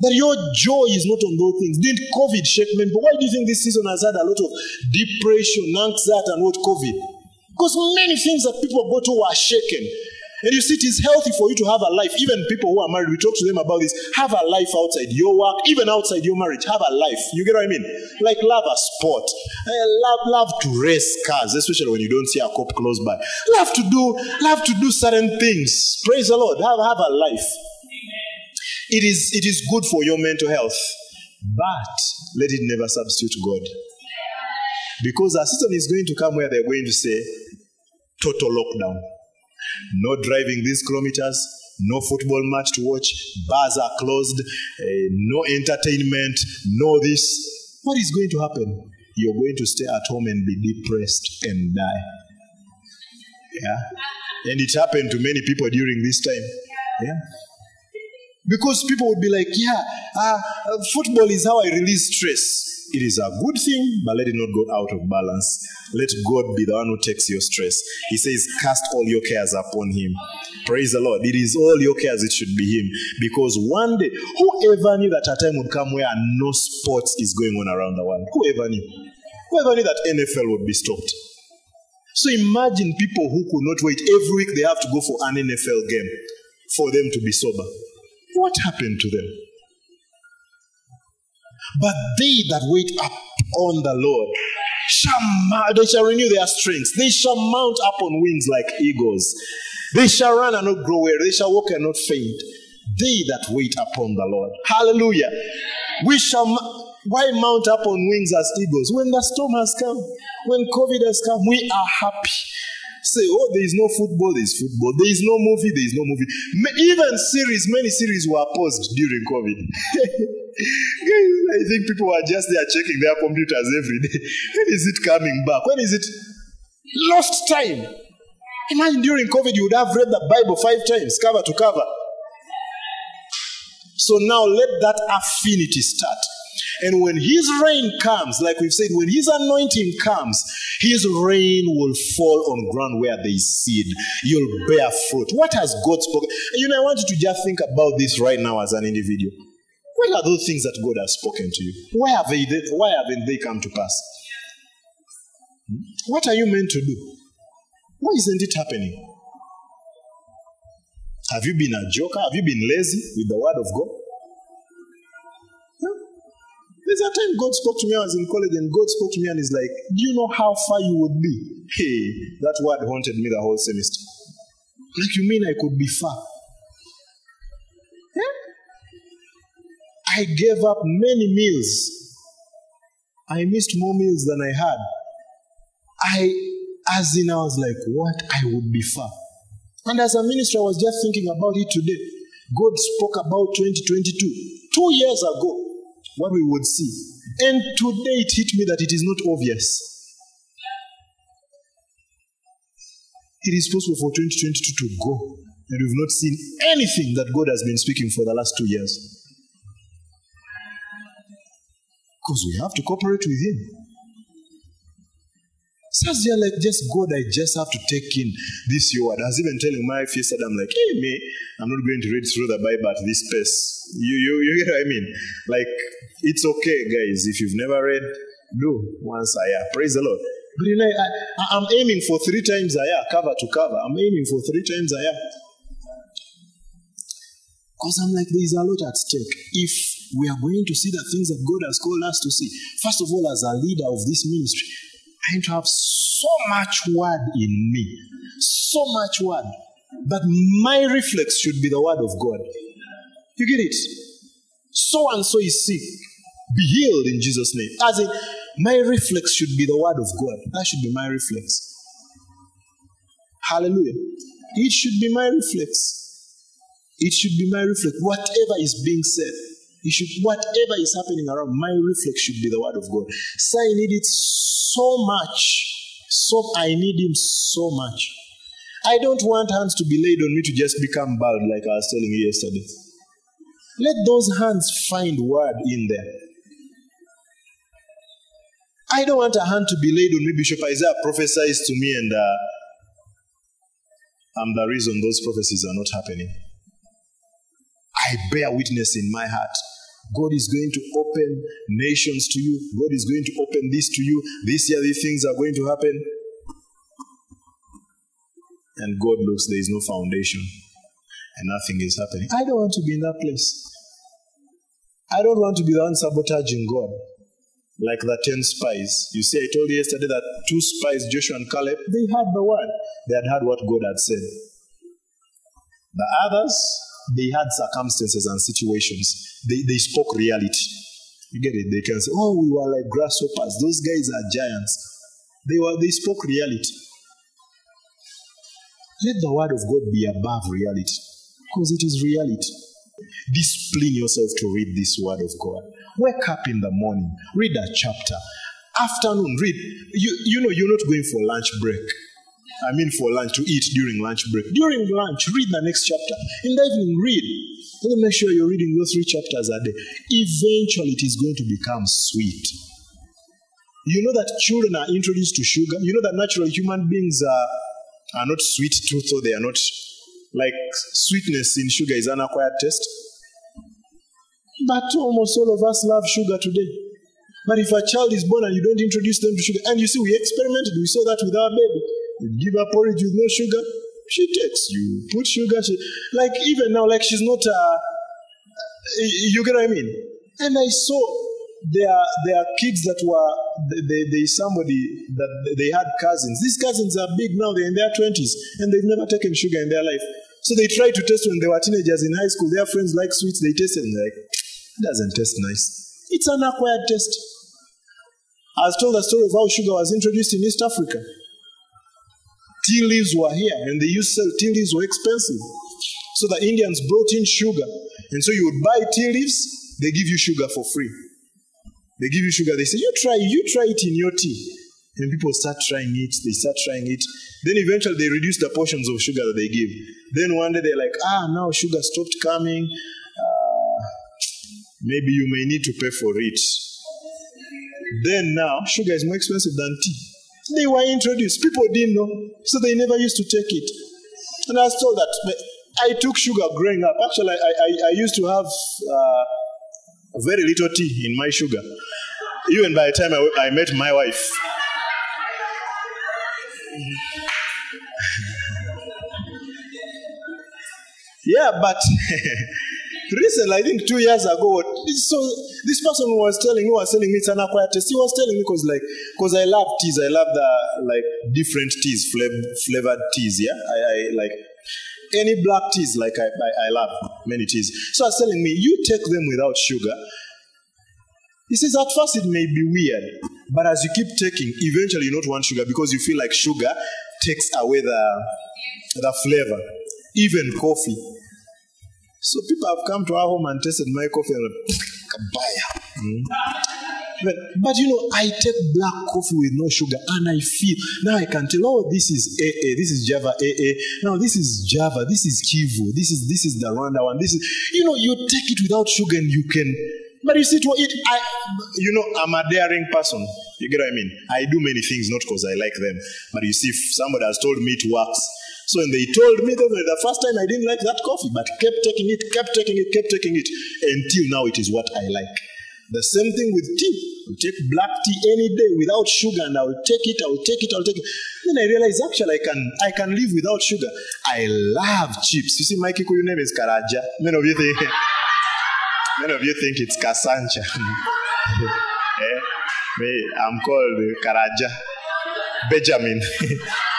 That your joy is not on those things. Didn't COVID shake men? But why do you think this season has had a lot of depression, anxiety, and what COVID? Because many things that people to are shaken. And you see, it is healthy for you to have a life. Even people who are married, we talk to them about this. Have a life outside your work, even outside your marriage. Have a life. You get what I mean? Like love a sport. Uh, love, love to race cars, especially when you don't see a cop close by. Love to do, love to do certain things. Praise the Lord. Have, have a life. It is, it is good for your mental health, but let it never substitute God. Because a season is going to come where they're going to say, total lockdown. No driving these kilometers, no football match to watch, bars are closed, uh, no entertainment, no this. What is going to happen? You're going to stay at home and be depressed and die. Yeah? And it happened to many people during this time. Yeah? Because people would be like, yeah, uh, football is how I release stress. It is a good thing, but let it not go out of balance. Let God be the one who takes your stress. He says, Cast all your cares upon Him. Praise the Lord. It is all your cares, it should be Him. Because one day, whoever knew that a time would come where no sports is going on around the world? Whoever knew? Whoever knew that NFL would be stopped? So imagine people who could not wait. Every week they have to go for an NFL game for them to be sober. What happened to them? But they that wait upon the Lord shall they shall renew their strength. They shall mount up on wings like eagles. They shall run and not grow weary. They shall walk and not faint. They that wait upon the Lord. Hallelujah. We shall why mount up on wings as eagles? When the storm has come, when COVID has come, we are happy. Say, oh, there is no football, there is football. There is no movie, there is no movie. Even series, many series were paused during COVID. [LAUGHS] I think people were just there checking their computers every day. [LAUGHS] When is it coming back? When is it? Lost time. Imagine during COVID, you would have read the Bible five times, cover to cover. So now let that affinity start. And when his rain comes, like we've said, when his anointing comes, his rain will fall on ground where there is seed. You'll bear fruit. What has God spoken? You know, I want you to just think about this right now as an individual. What are those things that God has spoken to you? Why have they, why haven't they come to pass? Hmm? What are you meant to do? Why isn't it happening? Have you been a joker? Have you been lazy with the word of God? There's a time God spoke to me. I was in college, and God spoke to me, and He's like, "Do you know how far you would be?" Hey, that word haunted me the whole semester. Like, you mean I could be far? Yeah? I gave up many meals. I missed more meals than I had. I, as in, I was like, what? I would be far. And as a minister, I was just thinking about it today. God spoke about 2022, two years ago what we would see. And today it hit me that it is not obvious. It is possible for 2022 to go, and we've not seen anything that God has been speaking for the last two years. Because we have to cooperate with Him. Like just God, I just have to take in this your word. I was even telling my wife yesterday, I'm like, hey me, I'm not going to read through the Bible at this pace. You you you get what I mean? Like it's okay, guys. If you've never read, do once a year. Praise the Lord. But you know, I, I'm aiming for three times a year, cover to cover. I'm aiming for three times a year. Because I'm like, there is a lot at stake. If we are going to see the things that God has called us to see, first of all, as a leader of this ministry, I need to have so much word in me. So much word. But my reflex should be the word of God. You get it? So and so is sick. Be healed in Jesus' name. As in, my reflex should be the word of God. That should be my reflex. Hallelujah. It should be my reflex. It should be my reflex. Whatever is being said, it should whatever is happening around, my reflex should be the word of God. So I need it so much. So I need him so much. I don't want hands to be laid on me to just become bald, like I was telling you yesterday. Let those hands find word in there. I don't want a hand to be laid on me. Bishop Isaiah prophesies to me, and uh, I'm the reason those prophecies are not happening. I bear witness in my heart. God is going to open nations to you. God is going to open this to you. This year, these things are going to happen. And God looks, there is no foundation and nothing is happening. I don't want to be in that place. I don't want to be the one sabotaging God. Like the 10 spies. You see, I told you yesterday that two spies, Joshua and Caleb, they had the word. They had heard what God had said. The others, they had circumstances and situations. They, they spoke reality. You get it? They can say, oh, we were like grasshoppers. Those guys are giants. They were they spoke reality. Let the word of God be above reality. Because it is reality. Discipline yourself to read this word of God. Wake up in the morning, read a chapter. Afternoon, read. You, you know, you're not going for lunch break. I mean, for lunch, to eat during lunch break. During lunch, read the next chapter. In the evening, read. Let make sure you're reading those three chapters a day. Eventually, it is going to become sweet. You know that children are introduced to sugar. You know that natural human beings are, are not sweet tooth, so they are not like sweetness in sugar is an acquired taste. But almost all of us love sugar today. But if a child is born and you don't introduce them to sugar, and you see, we experimented, we saw that with our baby. Give her porridge with no sugar, she takes. You put sugar, she, like even now, like she's not, uh, you get what I mean? And I saw there are, there are kids that were, they, they, somebody that they had cousins. These cousins are big now, they're in their 20s, and they've never taken sugar in their life. So they tried to test when they were teenagers in high school. Their friends like sweets, they tasted and they're like, it doesn't taste nice. It's an acquired taste. I was told the story of how sugar was introduced in East Africa. Tea leaves were here, and they used to sell tea leaves were expensive. So the Indians brought in sugar. And so you would buy tea leaves, they give you sugar for free. They give you sugar, they say, You try, you try it in your tea. And people start trying it, they start trying it. Then eventually they reduce the portions of sugar that they give. Then one day they're like, ah, now sugar stopped coming. Uh, maybe you may need to pay for it. Then now, sugar is more expensive than tea. They were introduced. People didn't know, so they never used to take it. And I was told that I took sugar growing up. Actually, I, I, I used to have uh, very little tea in my sugar. Even by the time I, I met my wife. [LAUGHS] yeah, but [LAUGHS] recently, I think two years ago, so this person was telling me, was telling me it's an acquired taste. He was telling me because like, because I love teas. I love the like different teas, flav- flavored teas. Yeah, I, I like any black teas. Like I, I, I love many teas. So I was telling me, you take them without sugar. He says at first it may be weird, but as you keep taking, eventually you don't want sugar because you feel like sugar takes away the the flavor. Even coffee. So people have come to our home and tasted my coffee and kabaya. Mm. But, but you know, I take black coffee with no sugar and I feel, now I can tell, oh, this is AA, this is Java AA, now this is Java, this is Kivu, this is this is the Rwanda one, this is, you know, you take it without sugar and you can, but you see, to it, I, you know, I'm a daring person. You get what I mean? I do many things not because I like them, but you see, if somebody has told me it works. So when they told me that the first time I didn't like that coffee, but kept taking it, kept taking it, kept taking it, until now it is what I like. The same thing with tea. I'll take black tea any day without sugar, and I'll take it, I'll take it, I'll take it. Then I realize actually I can I can live without sugar. I love chips. You see, my Kikuyu name is Karaja. Many of you think [LAUGHS] many of you think it's Kasankya. [LAUGHS] eh? Me, I'm called Karaja. Benjamin. [LAUGHS]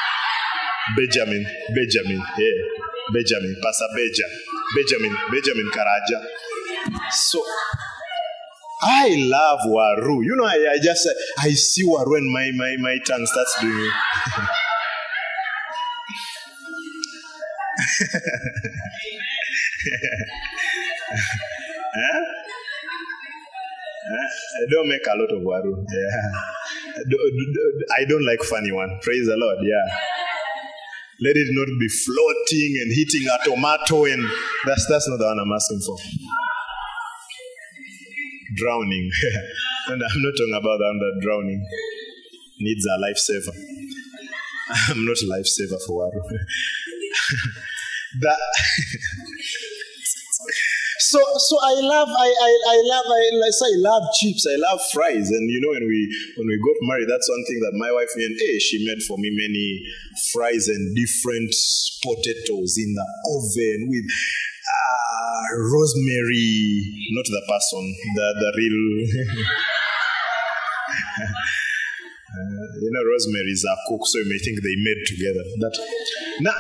Benjamin. Benjamin. Yeah. Benjamin. Pastor Beja. Benjamin. Benjamin Karaja. So I love waru. You know, I, I just I see waru and my my my tongue starts doing it. huh? [LAUGHS] Eh? I eh? don't make a lot of waru. Yeah. I don't like funny one. Praise the Lord. Yeah. Let it not be floating and hitting a tomato, and that's that's not the one I'm asking for drowning. [LAUGHS] and I'm not talking about that drowning needs a lifesaver. [LAUGHS] I'm not a lifesaver for Waru. [LAUGHS] that so so I love I I, I love I, so I love chips. I love fries. And you know when we when we got married, that's one thing that my wife made. Hey, she made for me many fries and different potatoes in the oven with uh, rosemary, not the person, the, the real. [LAUGHS] uh, you know, rosemary is a cook, so you may think they made together. That now.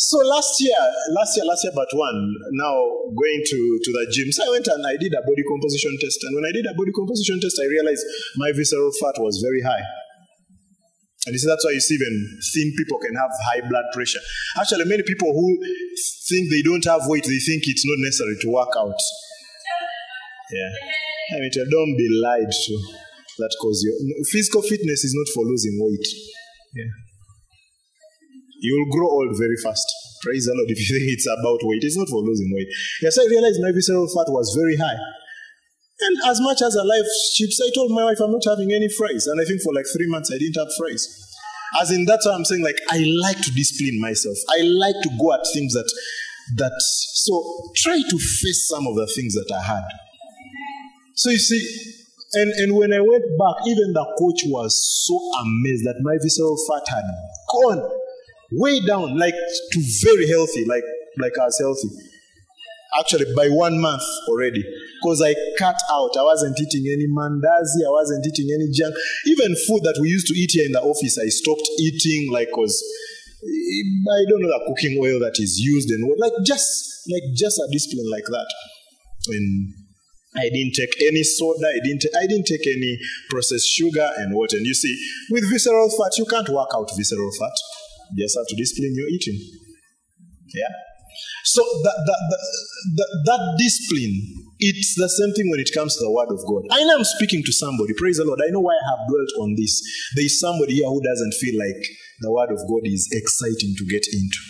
So last year, last year, last year, but one, now going to, to the gym. So I went and I did a body composition test. And when I did a body composition test, I realized my visceral fat was very high. And you see, that's why you see even thin people can have high blood pressure. Actually, many people who think they don't have weight, they think it's not necessary to work out. Yeah. I mean, don't be lied to. That cause your physical fitness is not for losing weight. Yeah. You will grow old very fast. Praise the Lord. If you think it's about weight, it's not for losing weight. Yes, I realized my visceral fat was very high. And as much as I love chips, I told my wife I'm not having any fries. And I think for like three months I didn't have fries. As in that's why I'm saying like I like to discipline myself. I like to go at things that that so try to face some of the things that I had. So you see, and, and when I went back, even the coach was so amazed that my visceral fat had gone way down, like to very healthy, like like I was healthy. Actually, by one month already, because I cut out. I wasn't eating any mandazi. I wasn't eating any junk. Even food that we used to eat here in the office, I stopped eating. Like, cause eh, I don't know the cooking oil that is used and what, like just like just a discipline like that. And I didn't take any soda. I didn't. I didn't take any processed sugar and what. And you see, with visceral fat, you can't work out visceral fat. Just have to discipline your eating. Yeah. So that that, that, that, that discipline, it's the same thing when it comes to the word of God. I know I'm speaking to somebody. Praise the Lord. I know why I have dwelt on this. There is somebody here who doesn't feel like the word of God is exciting to get into.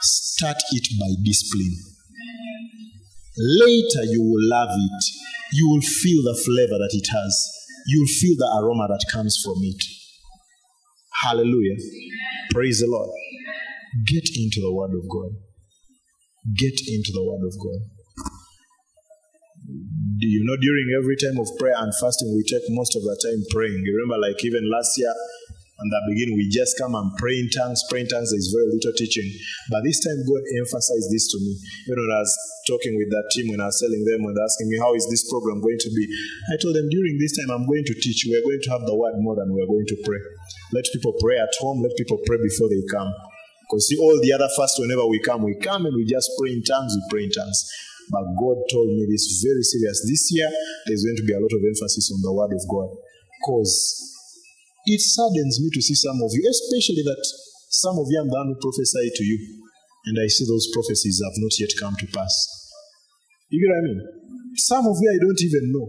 Start it by discipline. Later, you will love it. You will feel the flavor that it has. You will feel the aroma that comes from it. Hallelujah. Praise the Lord. Get into the Word of God. Get into the Word of God. Do you know during every time of prayer and fasting, we take most of the time praying? You remember, like even last year, in the beginning, we just come and pray in tongues. Pray in tongues, there is very little teaching. But this time, God emphasized this to me. You know, I was talking with that team when I was telling them and asking me, How is this program going to be? I told them, During this time, I'm going to teach. We're going to have the word more than we're going to pray. Let people pray at home, let people pray before they come. Because see, all the other fast, whenever we come, we come and we just pray in tongues, we pray in tongues. But God told me this very serious. This year, there's going to be a lot of emphasis on the word of God. Because it saddens me to see some of you, especially that some of you are the one who prophesy to you, and I see those prophecies have not yet come to pass. You get what I mean? Some of you I don't even know,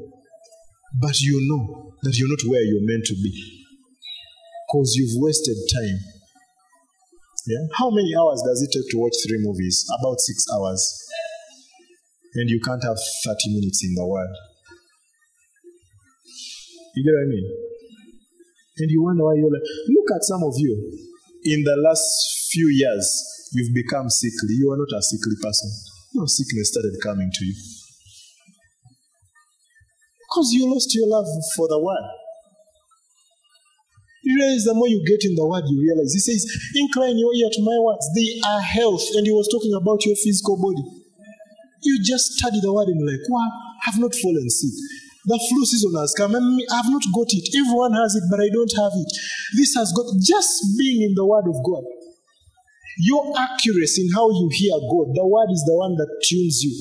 but you know that you're not where you're meant to be because you've wasted time. Yeah? How many hours does it take to watch three movies? About six hours. And you can't have 30 minutes in the Word. You get what I mean? And you wonder why you're like, look at some of you. In the last few years, you've become sickly. You are not a sickly person. No sickness started coming to you. Because you lost your love for the word. You realize the more you get in the word, you realize. He says, Incline your ear to my words. They are health. And he was talking about your physical body. You just study the word and you're like, wow, I've not fallen sick. The flu season has come. Mean, I've not got it. Everyone has it, but I don't have it. This has got just being in the word of God. Your accuracy in how you hear God, the word is the one that tunes you.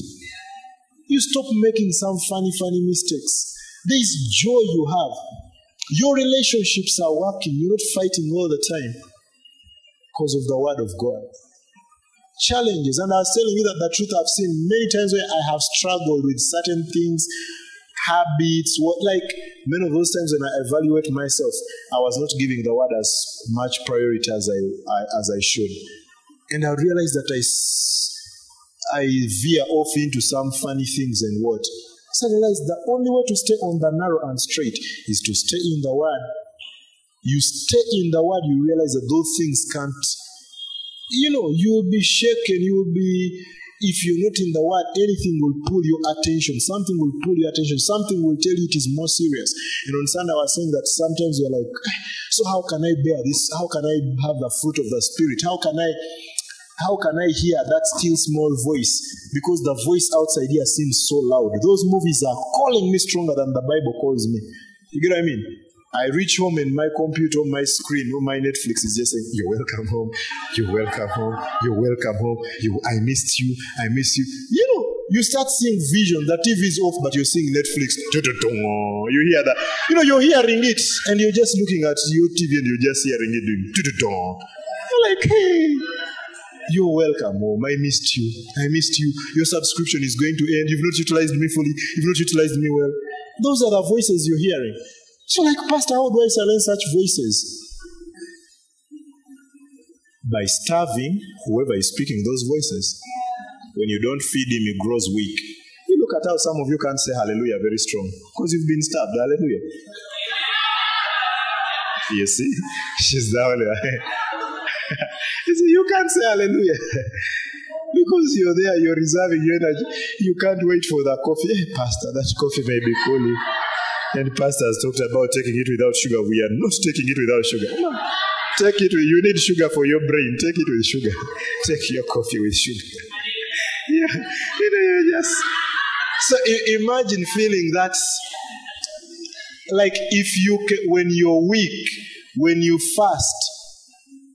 You stop making some funny, funny mistakes. There is joy you have. Your relationships are working. You're not fighting all the time because of the word of God. Challenges, and I was telling you that the truth I've seen many times where I have struggled with certain things, habits, what like many of those times when I evaluate myself, I was not giving the word as much priority as I, I as I should, and I realized that I I veer off into some funny things and what. So I realized the only way to stay on the narrow and straight is to stay in the Word. You stay in the Word, you realize that those things can't, you know, you will be shaken, you will be, if you're not in the Word, anything will pull your attention. Something will pull your attention. Something will tell you it is more serious. And on Sunday, I was saying that sometimes you're like, ah, so how can I bear this? How can I have the fruit of the Spirit? How can I how can I hear that still small voice? Because the voice outside here seems so loud. Those movies are calling me stronger than the Bible calls me. You get what I mean? I reach home and my computer, my screen, or my Netflix is just saying, You're welcome home, you're welcome home, you're welcome home, you I missed you, I miss you. You know, you start seeing vision. The TV is off, but you're seeing Netflix. You hear that. You know, you're hearing it, and you're just looking at your TV and you're just hearing it doing. You're like, hey, you're welcome, mom. I missed you. I missed you. Your subscription is going to end. You've not utilized me fully. You've not utilized me well. Those are the voices you're hearing. So, like, Pastor, how do I silence such voices? By starving whoever is speaking those voices. When you don't feed him, he grows weak. You look at how some of you can't say hallelujah very strong because you've been stabbed. Hallelujah. You see, [LAUGHS] she's the only [LAUGHS] you see, you can't say hallelujah [LAUGHS] because you're there, you're reserving your energy. You can't wait for that coffee. Hey, Pastor, that coffee may be cooling. And Pastor has talked about taking it without sugar. We are not taking it without sugar. No. Take it with, you need sugar for your brain. Take it with sugar. [LAUGHS] Take your coffee with sugar. yeah, you know, you. So imagine feeling that, like if you, when you're weak, when you fast,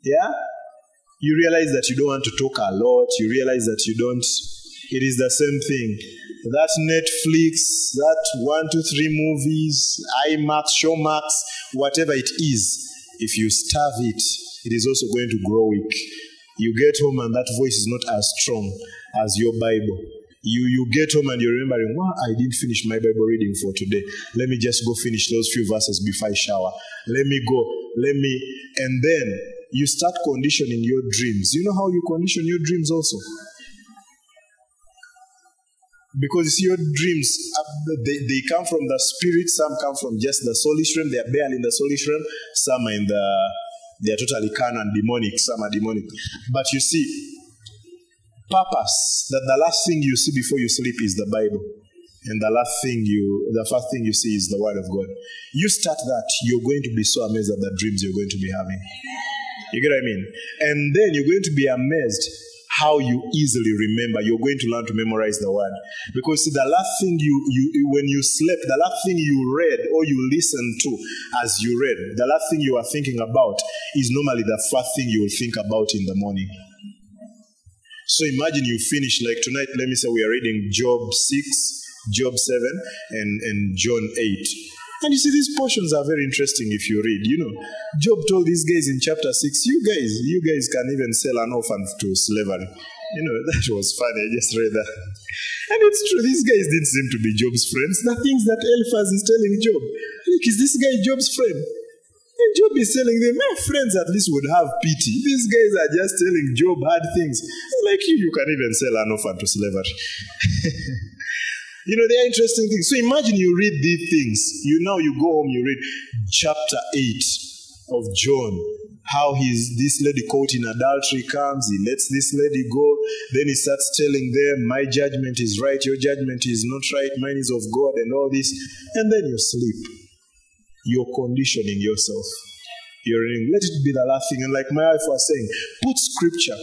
yeah, you realize that you don't want to talk a lot. You realize that you don't. It is the same thing. That Netflix, that one, two, three movies, IMAX, Showmax, whatever it is, if you starve it, it is also going to grow weak. You get home and that voice is not as strong as your Bible. You you get home and you're remembering, wow, I didn't finish my Bible reading for today. Let me just go finish those few verses before I shower. Let me go. Let me, and then you start conditioning your dreams. You know how you condition your dreams also? Because your dreams, they, they come from the spirit, some come from just the soulish realm, they are barely in the soulish realm, some are in the, they are totally carnal and demonic, some are demonic. But you see, purpose, that the last thing you see before you sleep is the Bible. And the last thing you, the first thing you see is the Word of God. You start that, you're going to be so amazed at the dreams you're going to be having. You get what I mean? And then you're going to be amazed how you easily remember. You're going to learn to memorize the word. Because see, the last thing you, you when you slept, the last thing you read or you listened to as you read, the last thing you are thinking about is normally the first thing you will think about in the morning. So imagine you finish like tonight, let me say we are reading Job 6, Job 7, and, and John 8. And you see, these portions are very interesting if you read. You know, Job told these guys in chapter 6, you guys, you guys can even sell an orphan to slavery. You know, [LAUGHS] that was funny. I just read that. And it's true, these guys didn't seem to be Job's friends. The things that Eliphaz is telling Job. Like, is this guy Job's friend? And Job is telling them, my friends at least would have pity. These guys are just telling Job hard things. Like you, you can even sell an orphan to slavery. [LAUGHS] you know, they are interesting things. So imagine you read these things. You now you go home, you read chapter 8 of John. How he's this lady caught in adultery comes, he lets this lady go, then he starts telling them, My judgment is right, your judgment is not right, mine is of God, and all this. And then you sleep you're conditioning yourself. You're in, let it be the last thing. And like my wife was saying, put scripture,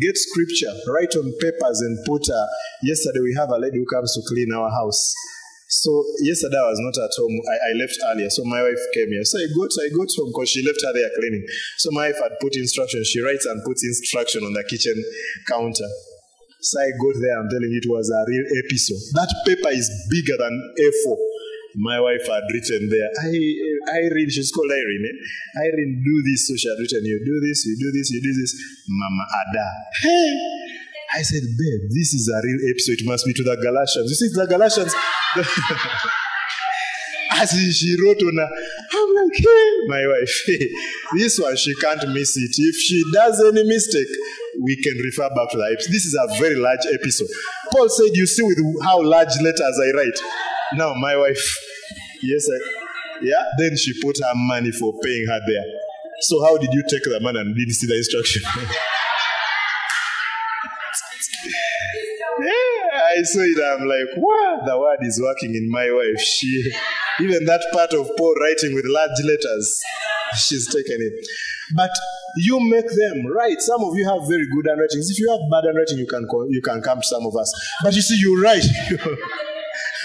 get scripture, write on papers and put. Uh, yesterday we have a lady who comes to clean our house. So yesterday I was not at home. I, I left earlier, so my wife came here. So I got I got home because she left her there cleaning. So my wife had put instructions. She writes and puts instruction on the kitchen counter. So I got there. I'm telling you, it was a real episode. That paper is bigger than A4 my wife had written there. I, Irene, she's called Irene. Eh? Irene, do this. So she had written, you do this, you do this, you do this. Mama Ada. Hey! I said, babe, this is a real episode. It must be to the Galatians. You see, the Galatians. [LAUGHS] As she wrote on her, I'm like, hey, my wife, hey, [LAUGHS] this one, she can't miss it. If she does any mistake, we can refer back to the episode. This is a very large episode. Paul said, you see with how large letters I write. Now, my wife, yes, I, yeah, then she put her money for paying her there. So, how did you take the money and didn't see the instruction? [LAUGHS] I saw it. I'm like, wow, the word is working in my wife. She, even that part of Paul writing with large letters, she's taken it. But you make them right. Some of you have very good handwriting. If you have bad handwriting, you can call, you can come to some of us. But you see, you write. [LAUGHS]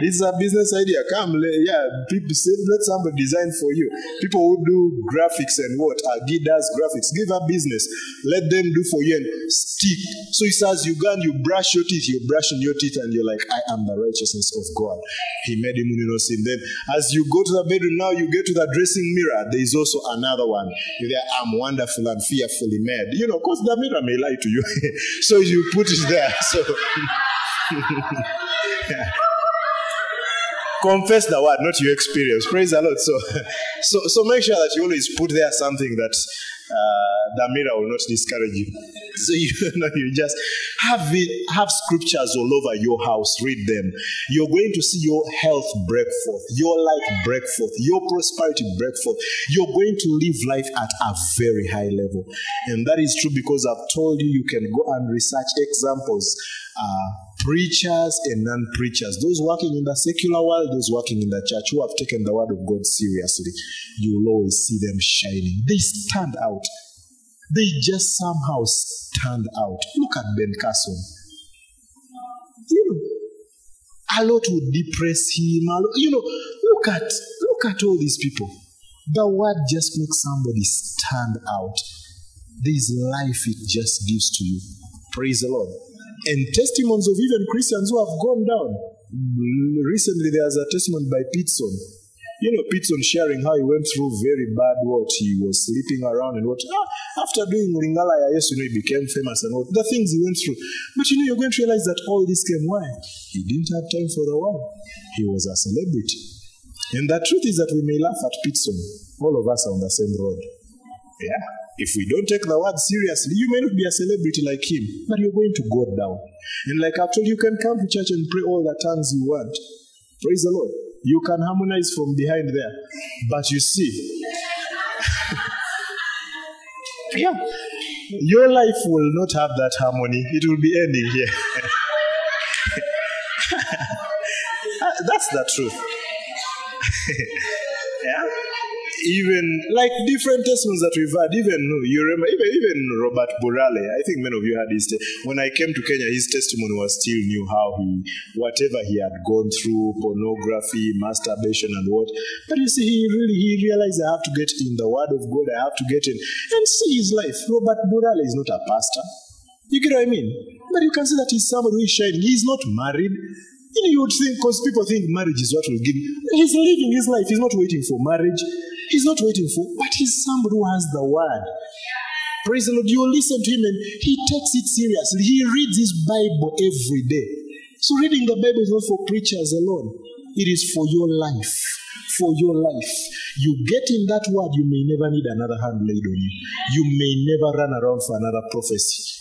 Yeah, it's a business idea. Come, yeah, let somebody design for you. People who do graphics and what? Agi does graphics. Give her business. Let them do for you and stick. So he says, you go and you brush your teeth. You're brushing your teeth and you're like, I am the righteousness of God. He made him who no sin. Then as you go to the bedroom now, you get to the dressing mirror. There is also another one. You're there, I'm wonderful and fearfully made. You know, because the mirror may lie to you. [LAUGHS] so you put it there. [LAUGHS] So [LAUGHS] confess the word, not your experience. Praise the Lord. So, so, so make sure that you always put there something that uh, the mirror will not discourage you. [LAUGHS] So you [LAUGHS] know, you just have it, have scriptures all over your house. Read them. You're going to see your health break forth, your life break forth, your prosperity break forth. You're going to live life at a very high level, and that is true because I've told you you can go and research examples. Uh, preachers and non-preachers, those working in the secular world, those working in the church, who have taken the word of God seriously, you will always see them shining. They stand out. They just somehow stand out. Look at Ben Carson. You know, a lot would depress him. lot- You know, look at look at all these people. The word just makes somebody stand out. This life it just gives to you. Praise the Lord. And testimonies of even Christians who have gone down. Recently, there's a testimony by Pitson. You know, Pitson sharing how he went through very bad what he was sleeping around and what. Ah, after doing Lingala yes, you know, he became famous and what the things he went through. But you know, you're going to realize that all this came why? He didn't have time for the world. He was a celebrity. And the truth is that we may laugh at Pitson. All of us are on the same road. Yeah. If we don't take the word seriously, you may not be a celebrity like him, but you're going to go down. And like I've told you, you can come to church and pray all the tongues you want. Praise the Lord. You can harmonize from behind there. But you see, [LAUGHS] yeah, your life will not have that harmony. It will be ending here. [LAUGHS] That's the truth. [LAUGHS] Even like different testimonies that we've had, even you remember, even even Robert Burale. I think many of you had his. Te- when I came to Kenya, his testimony was still new. How he, whatever he had gone through, pornography, masturbation, and what. But you see, he really he realized I have to get in the Word of God. I have to get in and see his life. Robert Burale is not a pastor. You get what I mean? But you can see that he's somebody who is shining. He's not married. You would think, because people think marriage is what will give. He's living his life. He's not waiting for marriage. He's not waiting for, but he's somebody who has the word. Praise the Lord. You listen to him and he takes it seriously. He reads his Bible every day. So reading the Bible is not for preachers alone. It is for your life. For your life. You get in that word, you may never need another hand laid on you. You may never run around for another prophecy.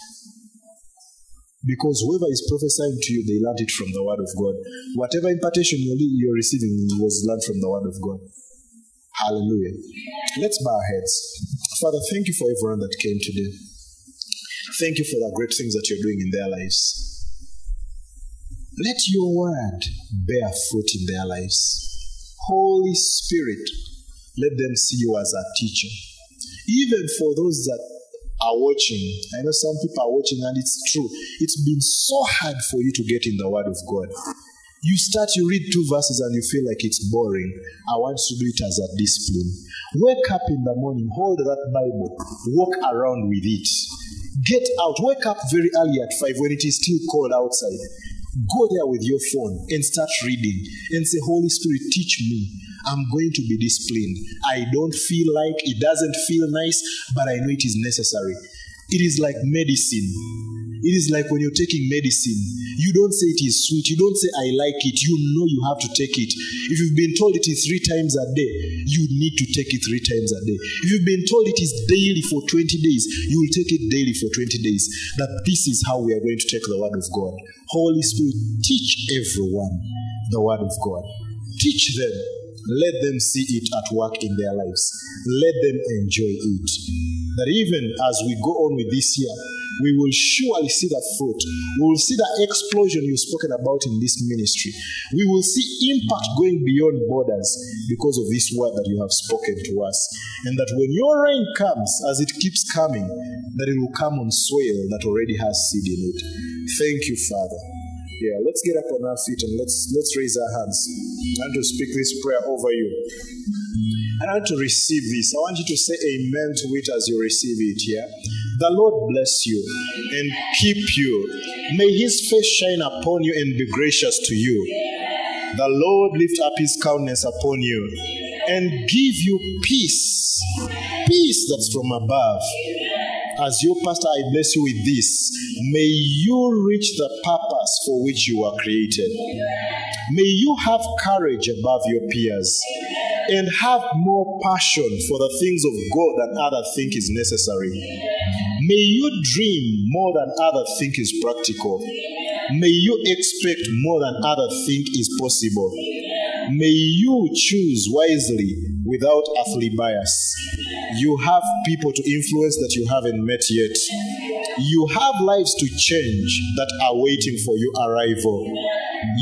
Because whoever is prophesying to you, they learned it from the word of God. Whatever impartation you're, receiving was learned from the word of God. Hallelujah. Let's bow our heads. Father, thank you for everyone that came today. Thank you for the great things that you're doing in their lives. Let your word bear fruit in their lives. Holy Spirit, let them see you as a teacher. Even for those that are watching, I know some people are watching, and it's true. It's been so hard for you to get in the Word of God. You start, you read two verses, and you feel like it's boring. I want to do it as a discipline. Wake up in the morning, hold that Bible, walk around with it. Get out, wake up very early at five when it is still cold outside. Go there with your phone and start reading and say, Holy Spirit, teach me. I'm going to be disciplined. I don't feel like it doesn't feel nice, but I know it is necessary. It is like medicine. It is like when you're taking medicine. You don't say it is sweet. You don't say I like it. You know you have to take it. If you've been told it is three times a day, you need to take it three times a day. If you've been told it is daily for 20 days, you will take it daily for 20 days. That this is how we are going to take the word of God. Holy Spirit, teach everyone the word of God. Teach them let them see it at work in their lives. Let them enjoy it. That even as we go on with this year, we will surely see the fruit. We will see the explosion you've spoken about in this ministry. We will see impact going beyond borders because of this word that you have spoken to us. And that when your rain comes, as it keeps coming, that it will come on soil that already has seed in it. Thank you, Father. Yeah, let's get up on our feet and let's let's raise our hands. I want to speak this prayer over you. I want to receive this. I want you to say amen to it as you receive it. Yeah. The Lord bless you and keep you. May his face shine upon you and be gracious to you. The Lord lift up his countenance upon you and give you peace. Peace that's from above. As your pastor, I bless you with this. May you reach the purpose for which you were created. May you have courage above your peers. and have more passion for the things of God than others think is necessary. May you dream more than others think is practical. May you expect more than others think is possible. May you choose wisely without earthly bias. You have people to influence that you haven't met yet. You have lives to change that are waiting for your arrival.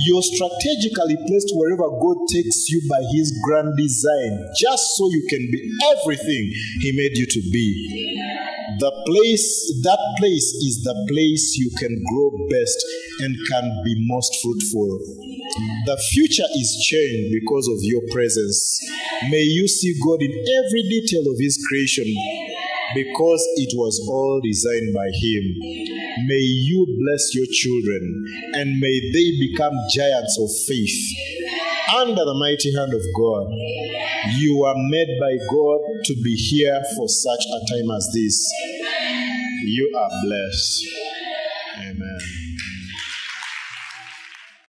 You're strategically placed wherever God takes you by His grand design, just so you can be everything He made you to be. The place, that place is the place you can grow best and can be most fruitful. The future is changed because of your presence. May you see God in every detail of His creation because it was all designed by Him. May you bless your children and may they become giants of faith under the mighty hand of God. You are made by God to be here for such a time as this. You are blessed.